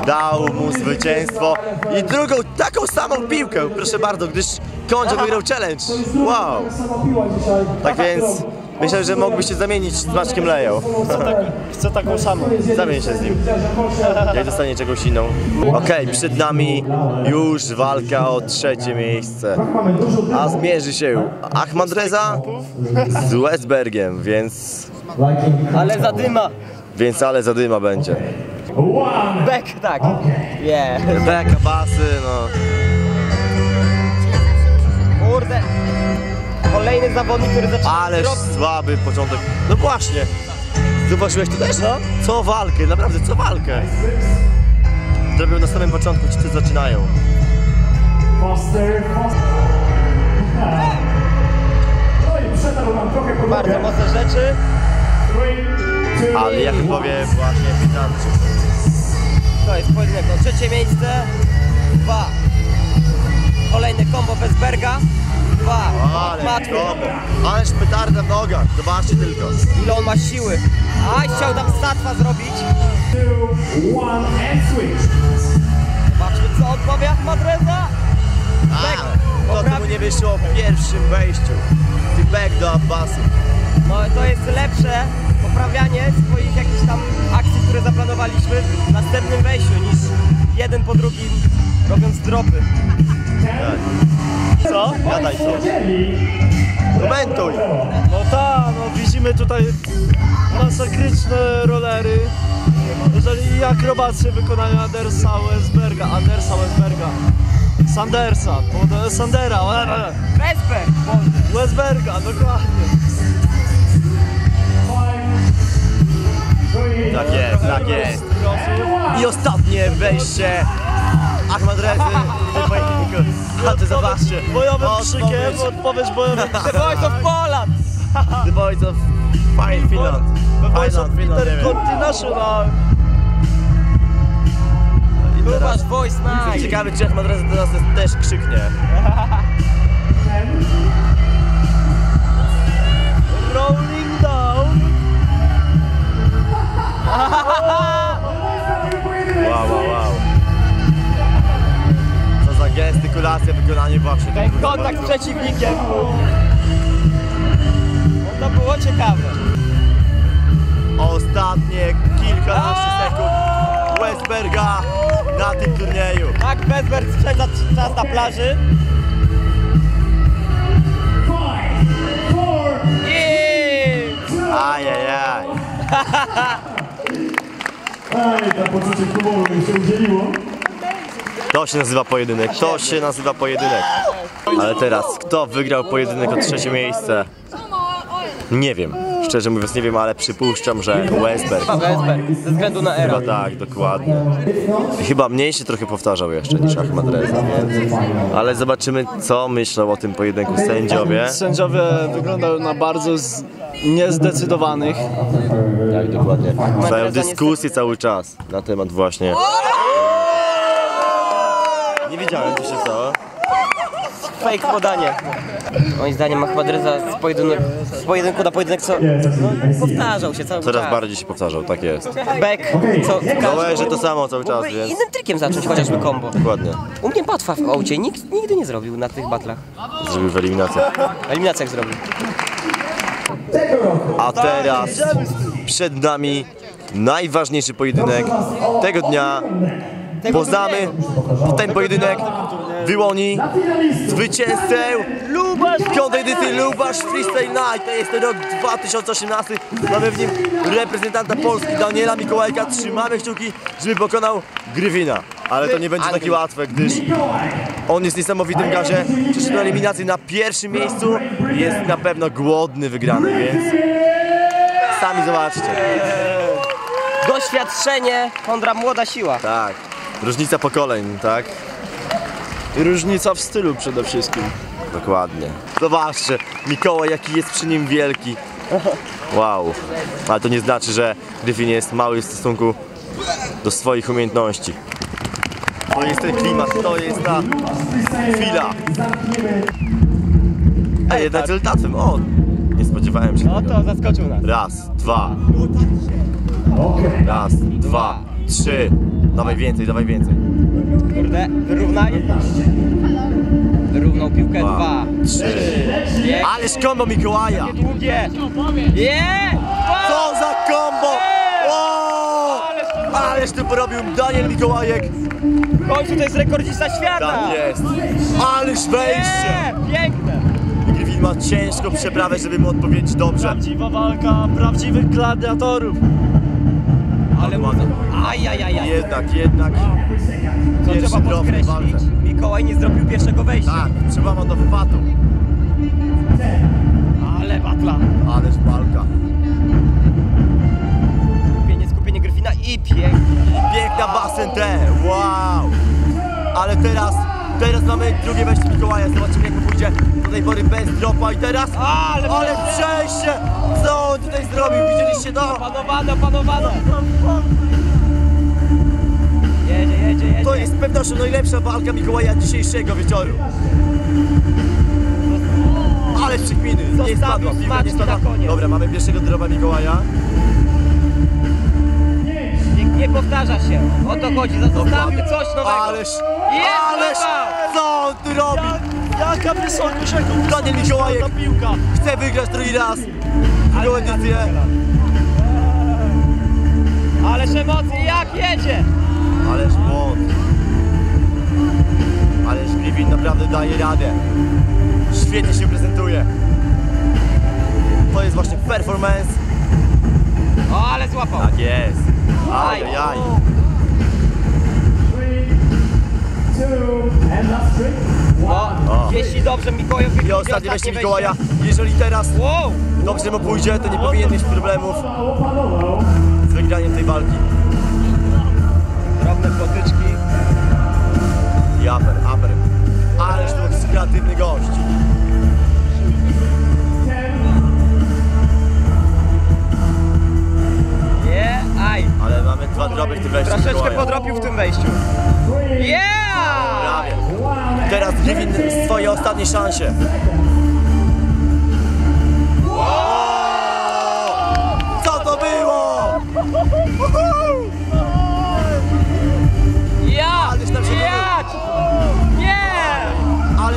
Dał mu zwycięstwo i drugą taką samą piłkę, proszę bardzo, gdyż Kondzio wygrał challenge. Wow. Tak więc myślę, że mógłby się zamienić z Maczkiem Leją. Chcę taką samą. Zamień się z nim. Jak dostanie czegoś inną. Okej, przed nami już walka o trzecie miejsce. A zmierzy się Ahmad Reza z Westbergiem, więc, Ale zadyma. Więc ale zadyma będzie. Bek, tak. Yeah. Beka, basy, no. Kurde. Kolejny zawodnik, który zaczyna Ależ słaby początek. No właśnie. Zauważyłeś to też, no? Co walkę, naprawdę, co walkę. Zrobił na samym początku, ci co zaczynają. Foster, Foster. No i przetarł nam trochę podłogę. Bardzo mocne rzeczy. Ale jak powie właśnie Fitanczyk. To jest pojedynek o trzecie miejsce. Dwa. Kolejne combo Westberga. Dwa. Ale Matwy. kombo. Ależ petarda w nogach, zobaczcie tylko. Ile on ma siły. A chciał tam statwa zrobić. two, one, and switch. Zobaczmy co odpowie Ahmad Reza. Bek. To temu nie wyszło w pierwszym wejściu. Ty back do Abbasu. No to jest lepsze poprawianie swoich jakichś tam akcji, które zaplanowaliśmy w następnym wejściu niż jeden po drugim robiąc dropy. Co? Gadaj coś. Komentuj. No tak, no widzimy tutaj masakryczne rolery. Jeżeli i akrobacje wykonają Andersa Westberga, Andersa Westberga, Sandersa, pod- Sandera, Westberg! Westberga, dokładnie. Tak jest, tak jest. I ostatnie wejście Ahmad Rezy. A ty zobaczcie. Bojowym krzykiem, odpowiedź bojowym The Voice of Poland! The Voice of Fine Finland. The Voice of Finland, Finland, nie wiem. Intercontinental. I teraz Voice Night! ciekawy czy Ahmad Rezy teraz też krzyknie. Rolling Wow, wow, wow. Co za gestykulacja, wykonanie właśnie Ten kontakt z przeciwnikiem. No to było ciekawe. Ostatnie kilkanaście sekund Westberga na tym turnieju. Tak, Westberg sprzedza czas na plaży. Ajajaj. Aj, to poczucie humoru mi się udzieliło. To się nazywa pojedynek, to się nazywa pojedynek. Ale teraz, kto wygrał pojedynek o trzecie miejsce? Nie wiem. Szczerze mówiąc nie wiem, ale przypuszczam, że Westberg. Chyba Westberg, ze względu na era. Chyba tak, dokładnie. Chyba mniej się trochę powtarzał jeszcze niż Ahmad Reza, więc... Ale zobaczymy, co myślą o tym pojedynku sędziowie. Sędziowie wyglądają na bardzo z... niezdecydowanych. Tak, dokładnie. Trwają dyskusje cały czas na temat właśnie... Nie wiedziałem, co się stało. Fake podanie. Moim zdaniem Ahmadreza z, pojedynek, z pojedynku na pojedynek co, no, powtarzał się cały Coraz czas. bardziej się powtarzał, tak jest. Back, co że to samo cały czas, Mógłby więc... innym trikiem zacząć, chociażby combo. Dokładnie. U mnie patwa w aucie, nikt nigdy nie zrobił na tych batlach. Zrobił w eliminacjach. W eliminacjach zrobił. A teraz przed nami najważniejszy pojedynek tego dnia. Poznamy ten pojedynek wyłoni zwycięzcę piątej edycji Lubasz Freestyle Night. To jest ten rok 2018. Mamy w nim reprezentanta Polski Daniela Mikołajka. Trzymamy kciuki, żeby pokonał Gryfina. Ale to nie będzie takie łatwe, gdyż on jest w niesamowitym gazie. Przyszedł do eliminacji na pierwszym miejscu. Jest na pewno głodny wygrany, więc sami zobaczcie. Doświadczenie kontra młoda siła. Tak. Różnica pokoleń, tak? I różnica w stylu przede wszystkim. Dokładnie. Zobaczcie, Mikołaj jaki jest przy nim wielki. Wow. Ale to nie znaczy, że Gryfin jest mały w stosunku do swoich umiejętności. To jest ten klimat, to jest ta chwila. A jednak z rezultatem, o! Nie spodziewałem się No tego. to zaskoczył nas. Raz, dwa. Raz, dwa, trzy. Dawaj więcej, dawaj więcej. Kurde, wyrównaj. Wyrównał piłkę, Dwa, dwa, trzy. pięć, Ależ kombo Mikołaja! długie. Je! Co za kombo! O! Ależ to porobił Daniel Mikołajek! W końcu to jest rekordzista świata! Tak jest! Ależ wejście! Nie! Piękne! Griffin ma ciężką przeprawę, żeby mu odpowiedzieć dobrze. Prawdziwa walka prawdziwych gladiatorów. Ale ładnie. Ajajajaj. Jednak, jednak. Pierwszy trzeba drop w podkreślić? walce. Mikołaj nie zrobił pierwszego wejścia. Tak, trzeba ma do wypadu. Ale batla. Ależ walka. Skupienie, skupienie Gryfina i pięknie. Piękna basen T, wow! Ale teraz, teraz mamy drugie wejście Mikołaja, zobaczymy jak mu pójdzie. Do tej pory bez dropa i teraz, Ale- ale przejście! Co on tutaj zrobił, widzieliście to? Jedzie, jedzie, jedzie. To jest z pewnością najlepsza walka Mikołaja dzisiejszego wieczoru. Ale przykminy, nie spadła, piłka nie spadła. Dobra, mamy pierwszego dropa Mikołaja. Nie, nie powtarza się. O to chodzi. Zostawił coś nowego. Ależ, Jest ależ, co on tu robi? Jaka wysokość, jaką Daniel Mikołajek chce wygrać drugi raz. Drugą edycję. Ależ emocje, jak jedzie. Ależ błąd. Ależ Griffin naprawdę daje radę. Świetnie się prezentuje. To jest właśnie performance. O, ale złapał. Tak jest. Ajajaj. No, O. jeśli dobrze Mikołajowi I ostatnie wejście Mikołaja. Jeżeli teraz Wow! dobrze mu pójdzie, to nie powinien mieć problemów z wygraniem tej walki. Potyczki. I upper, upper. Ależ to jest kreatywny gość. Nie, aj. Ale mamy dwa droby w tym wejściu Troszeczkę podrobił w tym wejściu. Yeah! Prawie. Teraz Griffin swoje ostatnie szanse.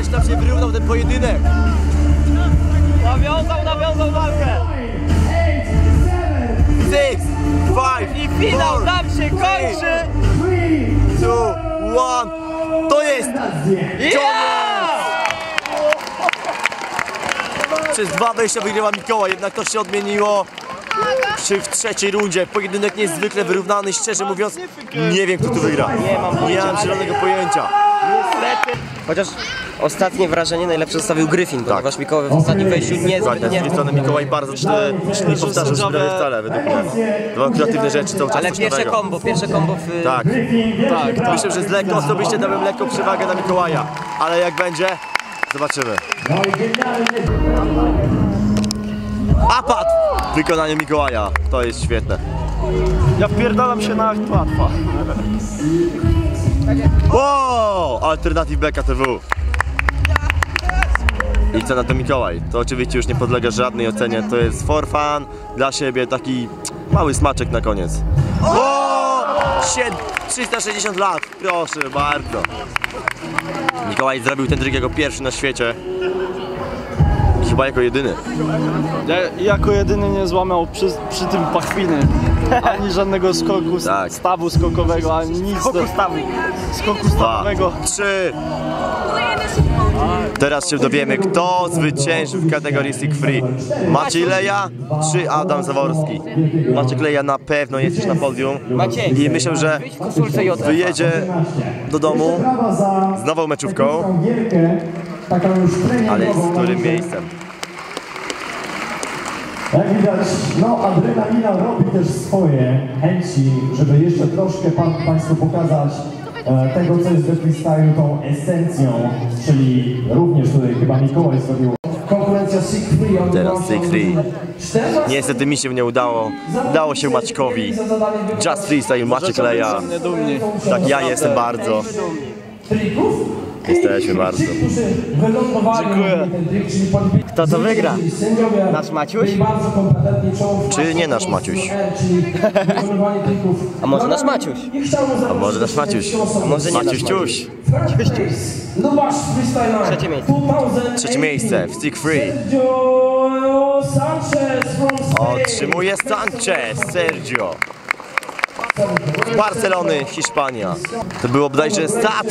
Ależ tam się wyrównał ten pojedynek. Nawiązał, nawiązał walkę. Six, five, I finał four, tam się kończy. two, one. To jest Yeah! Przez dwa wejścia wygrywa Mikołaj, jednak to się odmieniło. Czy w trzeciej rundzie pojedynek niezwykle wyrównany, szczerze mówiąc, nie wiem kto tu wygra. Nie mam Nie pojęcia, mam zielonego pojęcia. Niestety. Chociaż Ostatnie wrażenie najlepsze zostawił Gryfin, ponieważ Mikołaj w ostatnim wejściu nie Dokładnie, z zbytnie... drugiej strony Mikołaj bardzo nie powtarzał się prawie wcale według mnie. Dwa kreatywne rzeczy cały czas Ale pierwsze kombo, pierwsze kombo w... Tak, tak. Myślę, że z lekko osobiście dałbym lekką przewagę na Mikołaja, ale jak będzie, zobaczymy. Apad w wykonaniu Mikołaja, to jest świetne. Ja wpierdalam się na akt łatwa. Wow, Alternative BKTW. I co na to Mikołaj? To oczywiście już nie podlega żadnej ocenie, to jest for fun, dla siebie, taki mały smaczek na koniec. O! Sied- 360 lat, proszę bardzo. Mikołaj zrobił ten trik jako pierwszy na świecie. Chyba jako jedyny. Ja jako jedyny nie złamał przy, przy tym pachwiny. Ani żadnego skoku, Tak. stawu skokowego, ani nic. Skoku stawu. Skoku Dwa, stawowego. trzy. Teraz się dowiemy, kto zwycięży w kategorii Sick Free. Maciej Leja czy Adam Zaworski? Maciek Leja na pewno jest już na podium Maciek, i myślę, że wyjedzie do domu z nową meczówką, tą gierkę, taką już treningową. ale z którym miejscem? Jak widać, no adrenalina robi też swoje chęci, żeby jeszcze troszkę pan, Państwu pokazać tego, co jest we freestylu tą esencją, czyli również tutaj chyba Mikołaj zrobił. Konkurencja Sick Free. odbyła Teraz. 14 Niestety mi się nie udało. Udało się Maćkowi. Just Freestyle, Maciek Leja. Tak, ja jestem bardzo. trików. Jesteśmy bardzo. Dziękuję. Kto to wygra? Nasz Maciuś? Czy nie nasz Maciuś? A może nasz Maciuś? A może nasz Maciuś? A może nie Maciuś Ciuś. Trzecie miejsce. 2018. Trzecie miejsce w Stick Free. Otrzymuje Sanchez, Sergio. Barcelony, Hiszpania. To było bodajże Stad.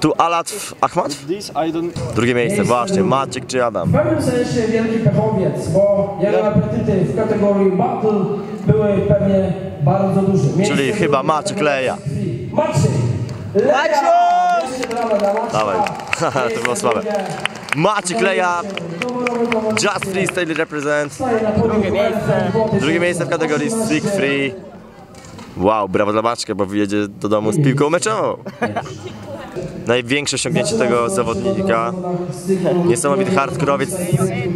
Tu Alat Ahmad? This I don't... Drugie miejsce, właśnie. Maciek czy Adam? W pewnym sensie wielki pechowiec, bo jego apetyty w kategorii battle były pewnie bardzo duże. Miejsce Czyli chyba Maciek Leja. Maciek! Leja! Dawaj. To było słabe. Maciek Leja, Just Freestyle represent. Drugie miejsce. Drugie miejsce w kategorii Stick Free. Wow, brawo dla Maćka, bo wyjedzie do domu z piłką meczową. Największe osiągnięcie tego zawodnika. Niesamowity hardkorowiec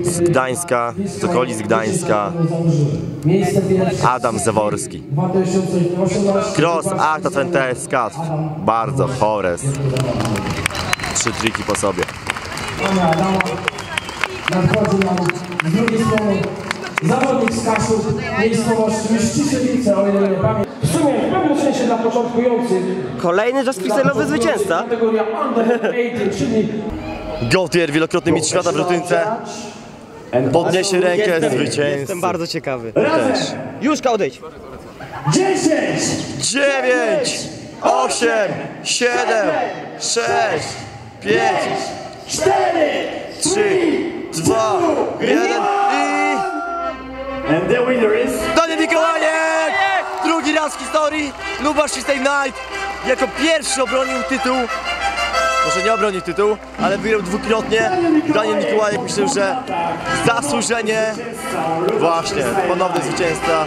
z Gdańska, z okolic Gdańska. Adam Zaworski. 2018. Cross, Acta, Twente, Skat. Bardzo chores. Trzy triki po sobie. Zawodnik z Kaszub, miejscowość Myszciszewice, o ile nie pamiętam. Sumie w pewnym sensie dla początkujących Kolejny Just Freestyle'owy zwycięzca. kategoria Under 18, czyli Gautier, wielokrotny mistrz świata w rutynce. Podniesie rękę zwycięzcy. Jestem bardzo ciekawy. Też. Jużka odejdź. 10! 9, 8, 7, 6, 5, 4! 3, 2, 1 i... And the winner is... Daniel Mikołajek! W historii Lubasz Stay Night jako pierwszy obronił tytuł. Może nie obronił tytuł, ale wygrał dwukrotnie. Daniel Mikołajek myślę, że zasłużenie. Właśnie, ponowny zwycięzca.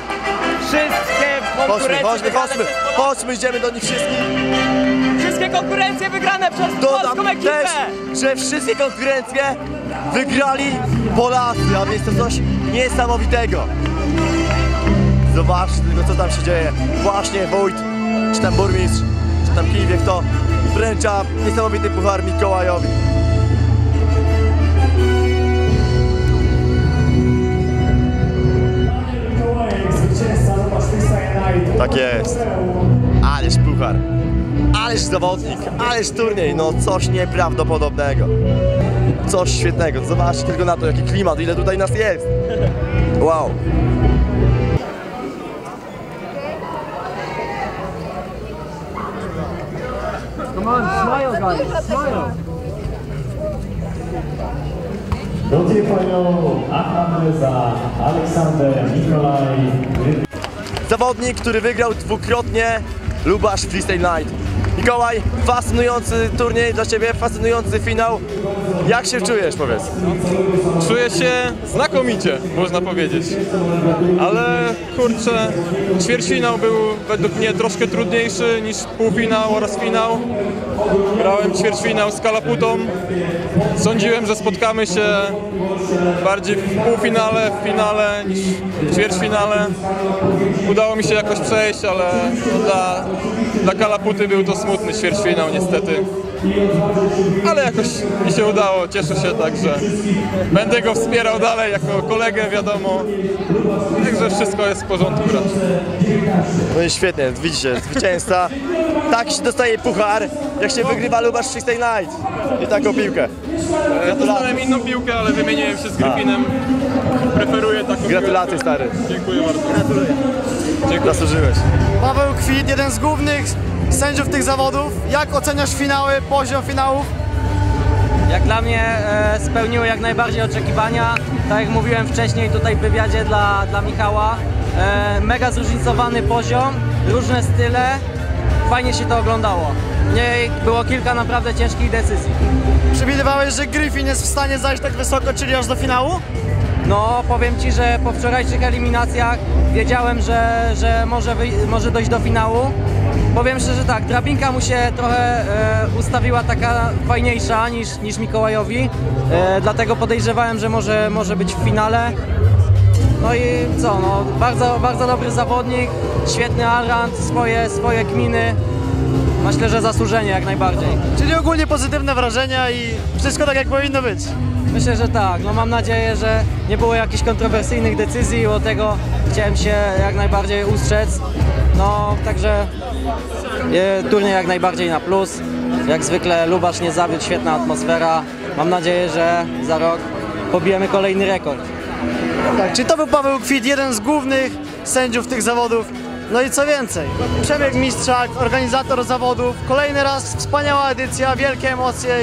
Wszystkie Chodźmy, chodźmy, chodźmy, chodźmy, idziemy do nich wszystkich. Wszystkie konkurencje wygrane przez polską Dodam ekipę! też, że wszystkie konkurencje wygrali Polacy, a więc to coś niesamowitego. Zobaczcie tylko co tam się dzieje. Właśnie wójt, czy tam burmistrz, czy tam kim kto wręcza niesamowity puchar Mikołajowi. Tak jest. Ależ puchar, ależ zawodnik, ależ turniej, no coś nieprawdopodobnego. Coś świetnego. Zobaczcie tylko na to, jaki klimat, ile tutaj nas jest. Wow. Drugie panią Ahmed za Aleksander Nikolaj. Zawodnik, który wygrał dwukrotnie Lubasz Freestyle Night. Mikołaj, fascynujący turniej dla Ciebie, fascynujący finał. Jak się czujesz, powiedz? Czuję się znakomicie, można powiedzieć. Ale kurczę, ćwierćfinał był według mnie troszkę trudniejszy niż półfinał oraz finał. Grałem ćwierćfinał z Kalaputą. Sądziłem, że spotkamy się bardziej w półfinale, w finale niż w ćwierćfinale. Udało mi się jakoś przejść, ale dla, dla Kalaputy był to smutny ćwierćfinał niestety. Ale jakoś mi się udało, cieszę się także. Będę go wspierał dalej jako kolegę, wiadomo. Także wszystko jest w porządku raczej. No i świetnie, widzicie, zwycięzca. Tak się dostaje puchar, jak się wygrywa Lubasz Freestyle Night. I taką piłkę. Ja dostałem inną piłkę, ale wymieniłem się z Gryfinem. Preferuję taką Gratulacje stary. Dziękuję bardzo. Gratuluję. Zasłużyłeś. Paweł Kwit, jeden z głównych sędziów tych zawodów. Jak oceniasz finały, poziom finałów? Jak dla mnie e, spełniły jak najbardziej oczekiwania. Tak jak mówiłem wcześniej tutaj w wywiadzie dla, dla Michała. E, mega zróżnicowany poziom, różne style. Fajnie się to oglądało. Nie, było kilka naprawdę ciężkich decyzji. Przewidywałeś, że Griffin jest w stanie zajść tak wysoko, czyli aż do finału? No, powiem Ci, że po wczorajszych eliminacjach wiedziałem, że, że może, może dojść do finału. Powiem szczerze tak, drabinka mu się trochę e, ustawiła taka fajniejsza niż, niż Mikołajowi, e, dlatego podejrzewałem, że może, może być w finale. No i co, no, bardzo, bardzo dobry zawodnik, świetny Arant, swoje, swoje kminy. Myślę, że zasłużenie jak najbardziej. Czyli ogólnie pozytywne wrażenia i wszystko tak jak powinno być. Myślę, że tak. No mam nadzieję, że nie było jakichś kontrowersyjnych decyzji, od tego chciałem się jak najbardziej ustrzec. No, także e, turniej jak najbardziej na plus. Jak zwykle Lubasz nie zawiódł, świetna atmosfera. Mam nadzieję, że za rok pobijemy kolejny rekord. Tak, to był Paweł Kwit, jeden z głównych sędziów tych zawodów. No i co więcej, przebieg mistrzak, organizator zawodów, kolejny raz wspaniała edycja, wielkie emocje.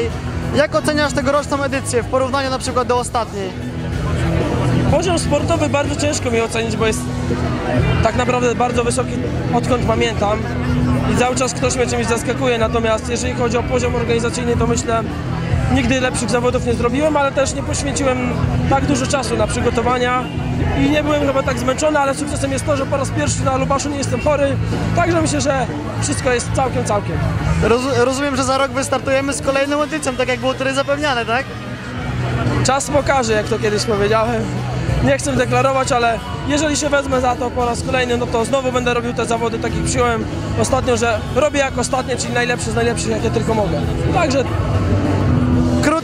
Jak oceniasz tegoroczną edycję w porównaniu na przykład do ostatniej? Poziom sportowy bardzo ciężko mi ocenić, bo jest tak naprawdę bardzo wysoki, odkąd pamiętam. I cały czas ktoś mnie czymś zaskakuje, natomiast jeżeli chodzi o poziom organizacyjny, to myślę, nigdy lepszych zawodów nie zrobiłem, ale też nie poświęciłem tak dużo czasu na przygotowania i nie byłem chyba tak zmęczony, ale sukcesem jest to, że po raz pierwszy na Lubaszu nie jestem chory, także myślę, że wszystko jest całkiem, całkiem. Roz, rozumiem, że za rok wystartujemy z kolejną edycją, tak jak było tutaj zapewniane, tak? Czas pokaże, jak to kiedyś powiedziałem. Nie chcę deklarować, ale jeżeli się wezmę za to po raz kolejny, no to znowu będę robił te zawody, tak jak przyjąłem ostatnio, że robię jak ostatnie, czyli najlepszy z najlepszych, jakie tylko mogę. Także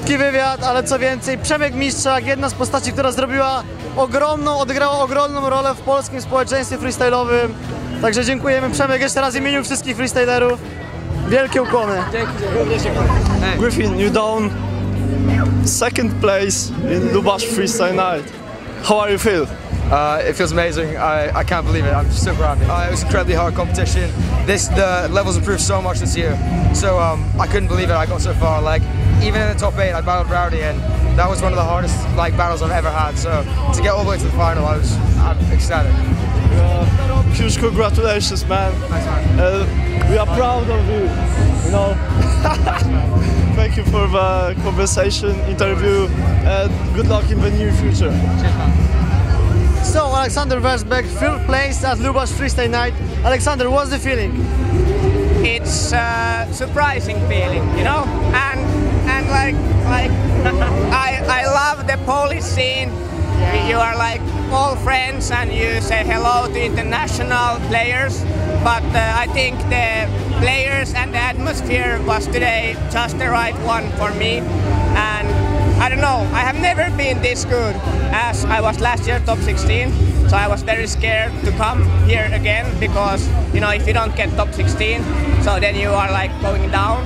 Krótki wywiad, ale co więcej, Przemek Mistrzak, jedna z postaci, która zrobiła ogromną, odegrała ogromną rolę w polskim społeczeństwie freestyle'owym. Także dziękujemy Przemek jeszcze raz w imieniu wszystkich freestylerów. Wielkie ukłony. Griffin, you down second place in Lubash Freestyle Night. How are you feel? Uh, it feels amazing. I, I can't believe it. I'm super happy. Uh, it was incredibly hard competition. This the levels improved so much this year. So um, I couldn't believe it. I got so far. Like even in the top eight, I battled Rowdy, and that was one of the hardest like battles I've ever had. So to get all the way to the final, I was I'm ecstatic. Uh, huge congratulations, man. Thanks, man. Uh, we are proud of you. You know. Thank you for the conversation, interview, and good luck in the near future. So Alexander Versbeck, third place at Lubash Freestyle Night. Alexander, what's the feeling? it's a surprising feeling, you know, and and like like I I love the Polish scene. You are like all friends and you say hello to international players, but uh, I think the players and the atmosphere was today just the right one for me, and I don't know. I have never been this good as I was last year, top 16. So I was very scared to come here again because you know if you don't get top 16, so then you are like going down.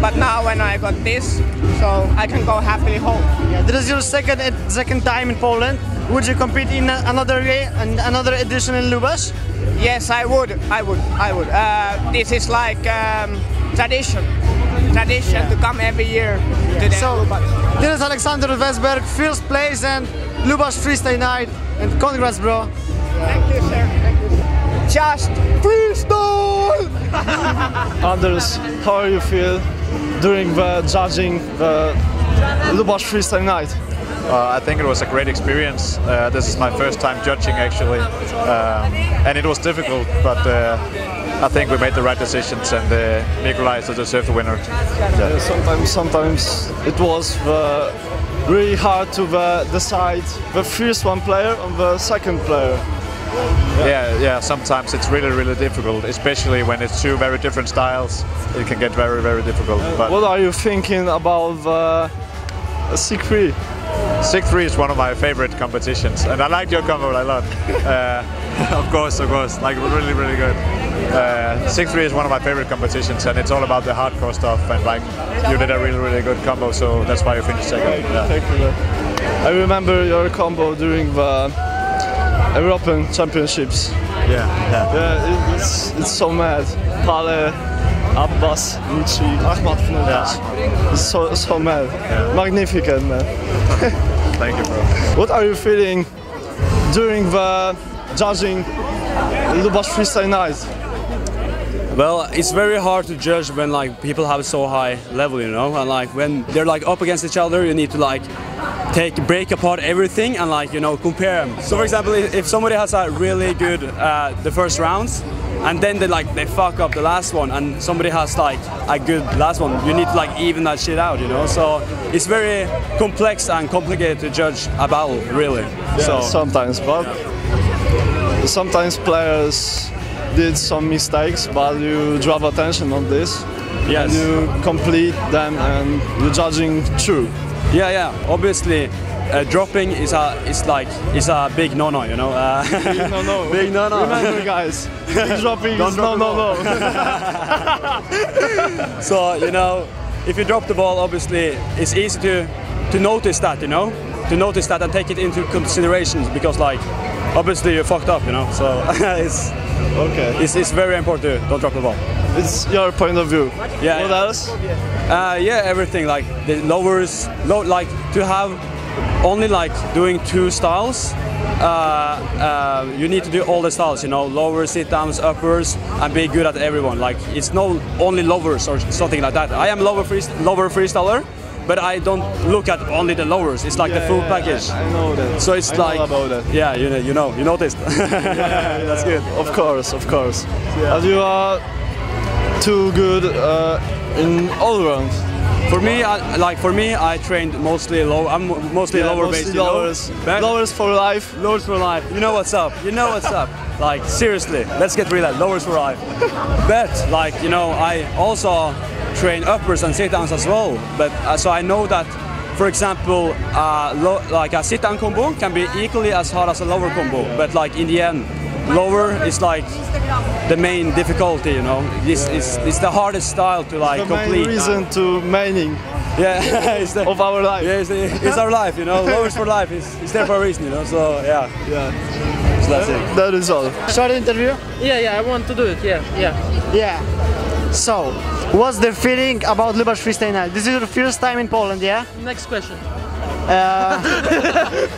But now when I got this, so I can go happily home. Yeah, this is your second second time in Poland. Would you compete in another year and another edition in Lubash? Yes, I would. I would. I would. Uh, this is like um, tradition. Tradition to come every year to the So, this is Alexander Vesberg, first place and Lubash Freestyle Night. And congrats, bro. Thank you, sir. Thank you, sir. Just freestyle! Anders, how are you feel during the judging the Lubash Freestyle Night? Uh, I think it was a great experience. Uh, this is my first time judging actually, um, and it was difficult, but uh, I think we made the right decisions, and uh, Nikolai is the deserved winner. Yeah, sometimes, sometimes it was the really hard to the, decide the first one player on the second player. Yeah, yeah. Sometimes it's really, really difficult, especially when it's two very different styles. It can get very, very difficult. But What are you thinking about the Sig 3? Sig 3 is one of my favorite competitions, and I like your combo a lot. Uh, of course, of course, like really, really good. Uh, Sig 3 is one of my favorite competitions, and it's all about the hardcore stuff. And like, you did a really, really good combo, so that's why you finished second. Yeah. Thank you. I remember your combo during the European Championships. Yeah, yeah. Yeah, it- it's, it's so mad. Pale, Abbas, Michi, Ahmad Fnurdas. It's so, so mad. Magnificent, man. Thank you, bro. What are you feeling during the judging Lubash Freestyle Night? Well, it's very hard to judge when like people have so high level, you know, and like when they're like up against each other, you need to like take break apart everything and like you know compare them. So for example, if if somebody has a really good uh, the first rounds, and then they like they fuck up the last one, and somebody has like a good last one, you need to like even that shit out, you know. So it's very complex and complicated to judge a battle, really. Yeah, so sometimes, but sometimes players did some mistakes, but you draw attention on this. Yes. And you complete them and you're judging true. Yeah, yeah. Obviously, uh, dropping is a is like is a big no-no, you know. Uh, Big no no. Big no no. Remember, guys, big dropping Don't is drop no no no. so you know, if you drop the ball, obviously it's easy to to notice that, you know, to notice that and take it into consideration because like obviously you fucked up, you know. So it's okay. It's, it's very important to don't drop the ball. It's your point of view. Yeah. What else? Uh, yeah, everything like the lowers, low, like to have only like doing two styles. Uh, uh, you need to do all the styles, you know, lower, sit downs, uppers, and be good at everyone. Like it's no only lowers or something like that. I am lower free, lower freestyler, but I don't look at only the lowers. It's like the full yeah, package. I, I know that. So it's I know like about that. yeah, you know, you know, you noticed. That's good. Of course, of course. As you are too good uh, in all rounds. For me, I, like for me, I trained mostly low. I'm mostly Yeah, lower mostly based. you know? lowers. Lowers for life. Lowers for life. You know what's up. You know what's up. Like seriously, let's get real. Lowers for life. But like you know, I also train uppers and sit downs as well. But uh, so I know that, for example, uh, low, like a sit down combo can be equally as hard as a lower combo. But like in the end, lower is like the main difficulty. You know, this is it's the hardest style to like the main complete. reason to maining Yeah, it's the, of our life. Yeah, it's, it's our life, you know. Lowers for life. It's, it's there for a reason, you know. So yeah, yeah. So that's it. That is all. Short interview? Yeah, yeah, I want to do it. Yeah, yeah. Yeah. So, what's the feeling about Lubash Freestyle Night? This is your first time in Poland, yeah? Next question. Uh,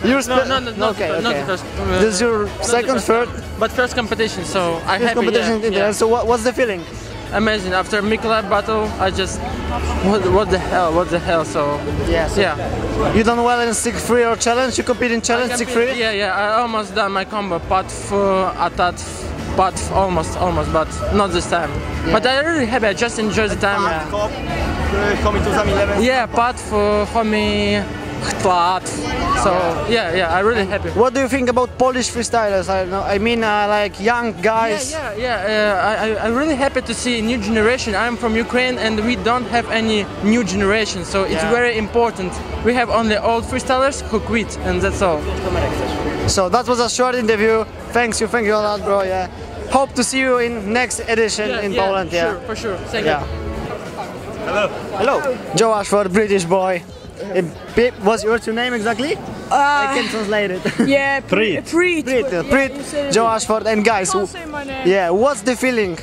No, no, no, not, okay, the, not first. uh, This is your second, first, third, But first competition, so I first competition yeah, in yeah. there. So, what, what's the feeling? Amazing. After Mikolai battle, I just what, what the hell? What the hell? So Yes. yeah. You done well in Sig Free or challenge? You compete in challenge Sig Free? Yeah, yeah. I almost done my combo. Pat for atat, pat almost, almost, but not this time. But I'm really happy. I just enjoy the time. Yeah, pat for homie, chtlat. So yeah, yeah. I'm really happy. What do you think about Polish freestylers? I, know, I mean, uh, like young guys. Yeah, yeah, yeah. Uh, I, I- I'm really happy to see new generation. I'm from Ukraine and we don't have any new generation, so it's Yeah. very important. We have only old freestylers who quit, and that's all. So that was a short interview. Thanks you, thank you a lot, bro. Yeah. Hope to see you in next edition Yeah, in yeah, Poland. Yeah. sure, for sure. Thank yeah. you. Hello. Hello. Joe Ashford, British boy. Uh, Pip, what's your name exactly? I can translate it. Yeah, Preet. Preet. Preet. uh, Preet. Joe Ashford and guys. Can't say my name. Yeah. What's the feeling?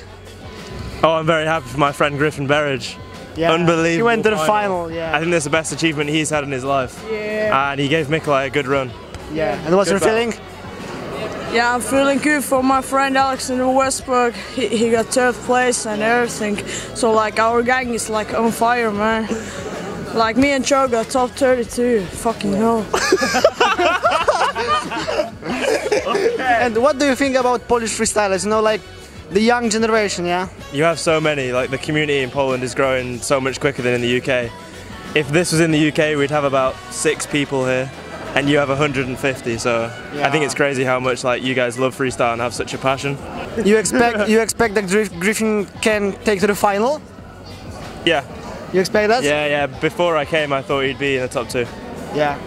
Oh, I'm very happy for my friend Griffin Berridge. Yeah, Unbelievable. he went to the final, yeah. I think that's the best achievement he's had in his life. Yeah. And he gave Mikolai a good run. Yeah. And what's Good your feeling? Yeah, I'm feeling good for my friend Alexander Westbrook. He, he got third place and everything. So like our gang is like on fire, man. Like me and Joe got top 32. Fucking hell. And what do you think about Polish freestylers? You know, like the young generation, yeah? You have so many, like the community in Poland is growing so much quicker than in the UK. If this was in the UK, we'd have about six people here, and you have 150. So I think it's crazy how much like you guys love freestyle and have such a passion. You expect you expect that Griff- Griffin can take to the final? Yeah. You expect that? Yeah, yeah. Before I came, I thought he'd be in the top two. Yeah.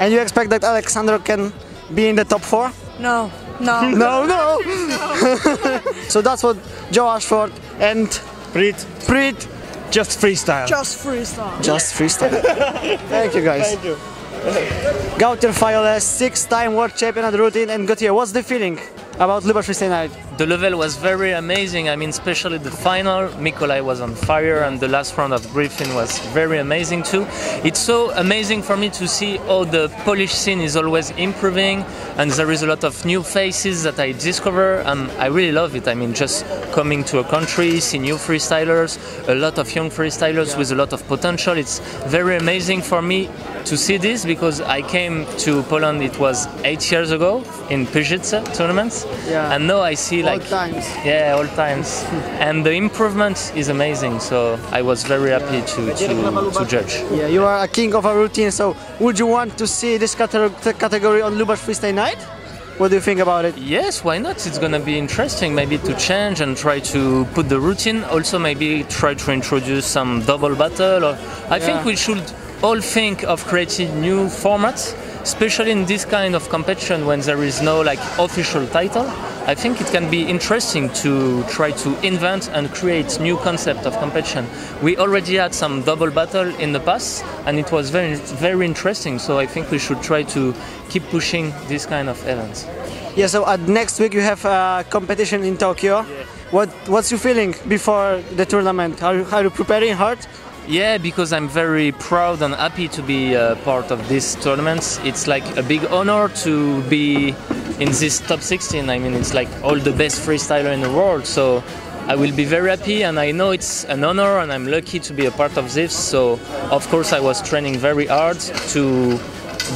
And you expect that Alexander can be in the top four? No, no. no, no. so that's what Joe Ashford and Prit. Prit just freestyle. Just freestyle. Just freestyle. Thank you guys. Thank you. Gautier Fayole, six-time world champion at routine, and Gautier, what's the feeling about Lubash Freestyle Night? The level was very amazing. I mean, especially the final. Mikolai was on fire, and the last round of Griffin was very amazing too. It's so amazing for me to see how the Polish scene is always improving, and there is a lot of new faces that I discover, and I really love it. I mean, just coming to a country, see new freestylers, a lot of young freestylers with a lot of potential. It's very amazing for me to see this because I came to Poland. It was eight years ago in Pyrzyce tournaments, Yeah. and now I see like times. yeah, all times. and the improvement is amazing. So I was very happy to, to, to judge. Yeah, you are a king of a routine, so would you want to see this category on Lubash Freestyle Night? What do you think about it? Yes, why not? It's gonna be interesting maybe to change and try to put the routine. Also maybe try to introduce some double battle or I Yeah. think we should all think of creating new formats, especially in this kind of competition when there is no like official title. I think it can be interesting to try to invent and create new concept of competition. We already had some double battle in the past and it was very very interesting. So I think we should try to keep pushing this kind of events. Yeah, so uh, next week you have a competition in Tokyo. What What's your feeling before the tournament? Are you, are you preparing hard? Yeah, because I'm very proud and happy to be uh, part of this tournament. It's like a big honor to be in this top 16. I mean, it's like all the best freestyler in the world. So I will be very happy, and I know it's an honor, and I'm lucky to be a part of this. So of course, I was training very hard to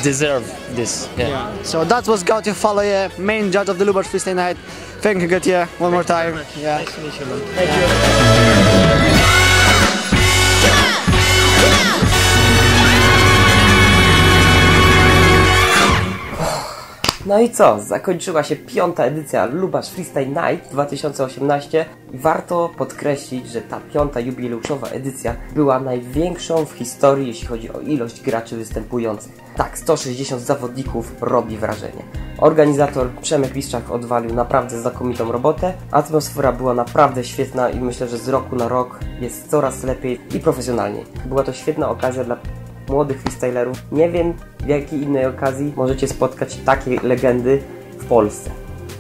deserve this. Yeah. So that was Gautier Faloye, main judge of the Lubash Freestyle Night. Thank you, Gautier, one more time. Yeah. Nice to meet you, man. Thank you. No i co? Zakończyła się piąta edycja Lubasz Freestyle Night 2018 i warto podkreślić, że ta piąta jubileuszowa edycja była największą w historii, jeśli chodzi o ilość graczy występujących. Tak, 160 zawodników robi wrażenie. Organizator Przemek Biszczak odwalił naprawdę znakomitą robotę, atmosfera była naprawdę świetna i myślę, że z roku na rok jest coraz lepiej i profesjonalniej. Była to świetna okazja dla młodych freestylerów. Nie wiem w jakiej innej okazji możecie spotkać takie legendy w Polsce.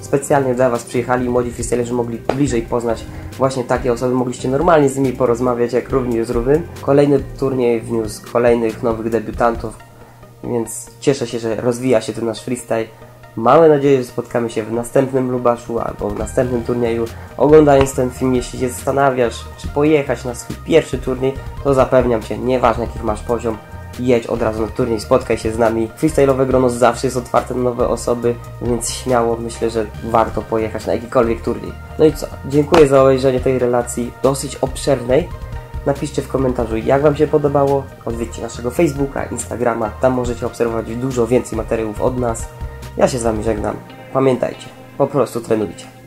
Specjalnie dla Was przyjechali młodzi freestylerzy, mogli bliżej poznać właśnie takie osoby, mogliście normalnie z nimi porozmawiać jak równi z równym. Kolejny turniej wniósł kolejnych nowych debiutantów, więc cieszę się, że rozwija się ten nasz freestyle. Mamy nadzieję, że spotkamy się w następnym Lubaszu albo w następnym turnieju. Oglądając ten film, jeśli się zastanawiasz, czy pojechać na swój pierwszy turniej, to zapewniam Cię, nieważne jaki masz poziom, jedź od razu na turniej, spotkaj się z nami. Freestyle'owe grono zawsze jest otwarte na nowe osoby, więc śmiało myślę, że warto pojechać na jakikolwiek turniej. No i co? Dziękuję za obejrzenie tej relacji, dosyć obszernej. Napiszcie w komentarzu, jak Wam się podobało. Odwiedźcie naszego Facebooka, Instagrama. Tam możecie obserwować dużo więcej materiałów od nas. Ja się z Wami żegnam. Pamiętajcie, po prostu trenujcie.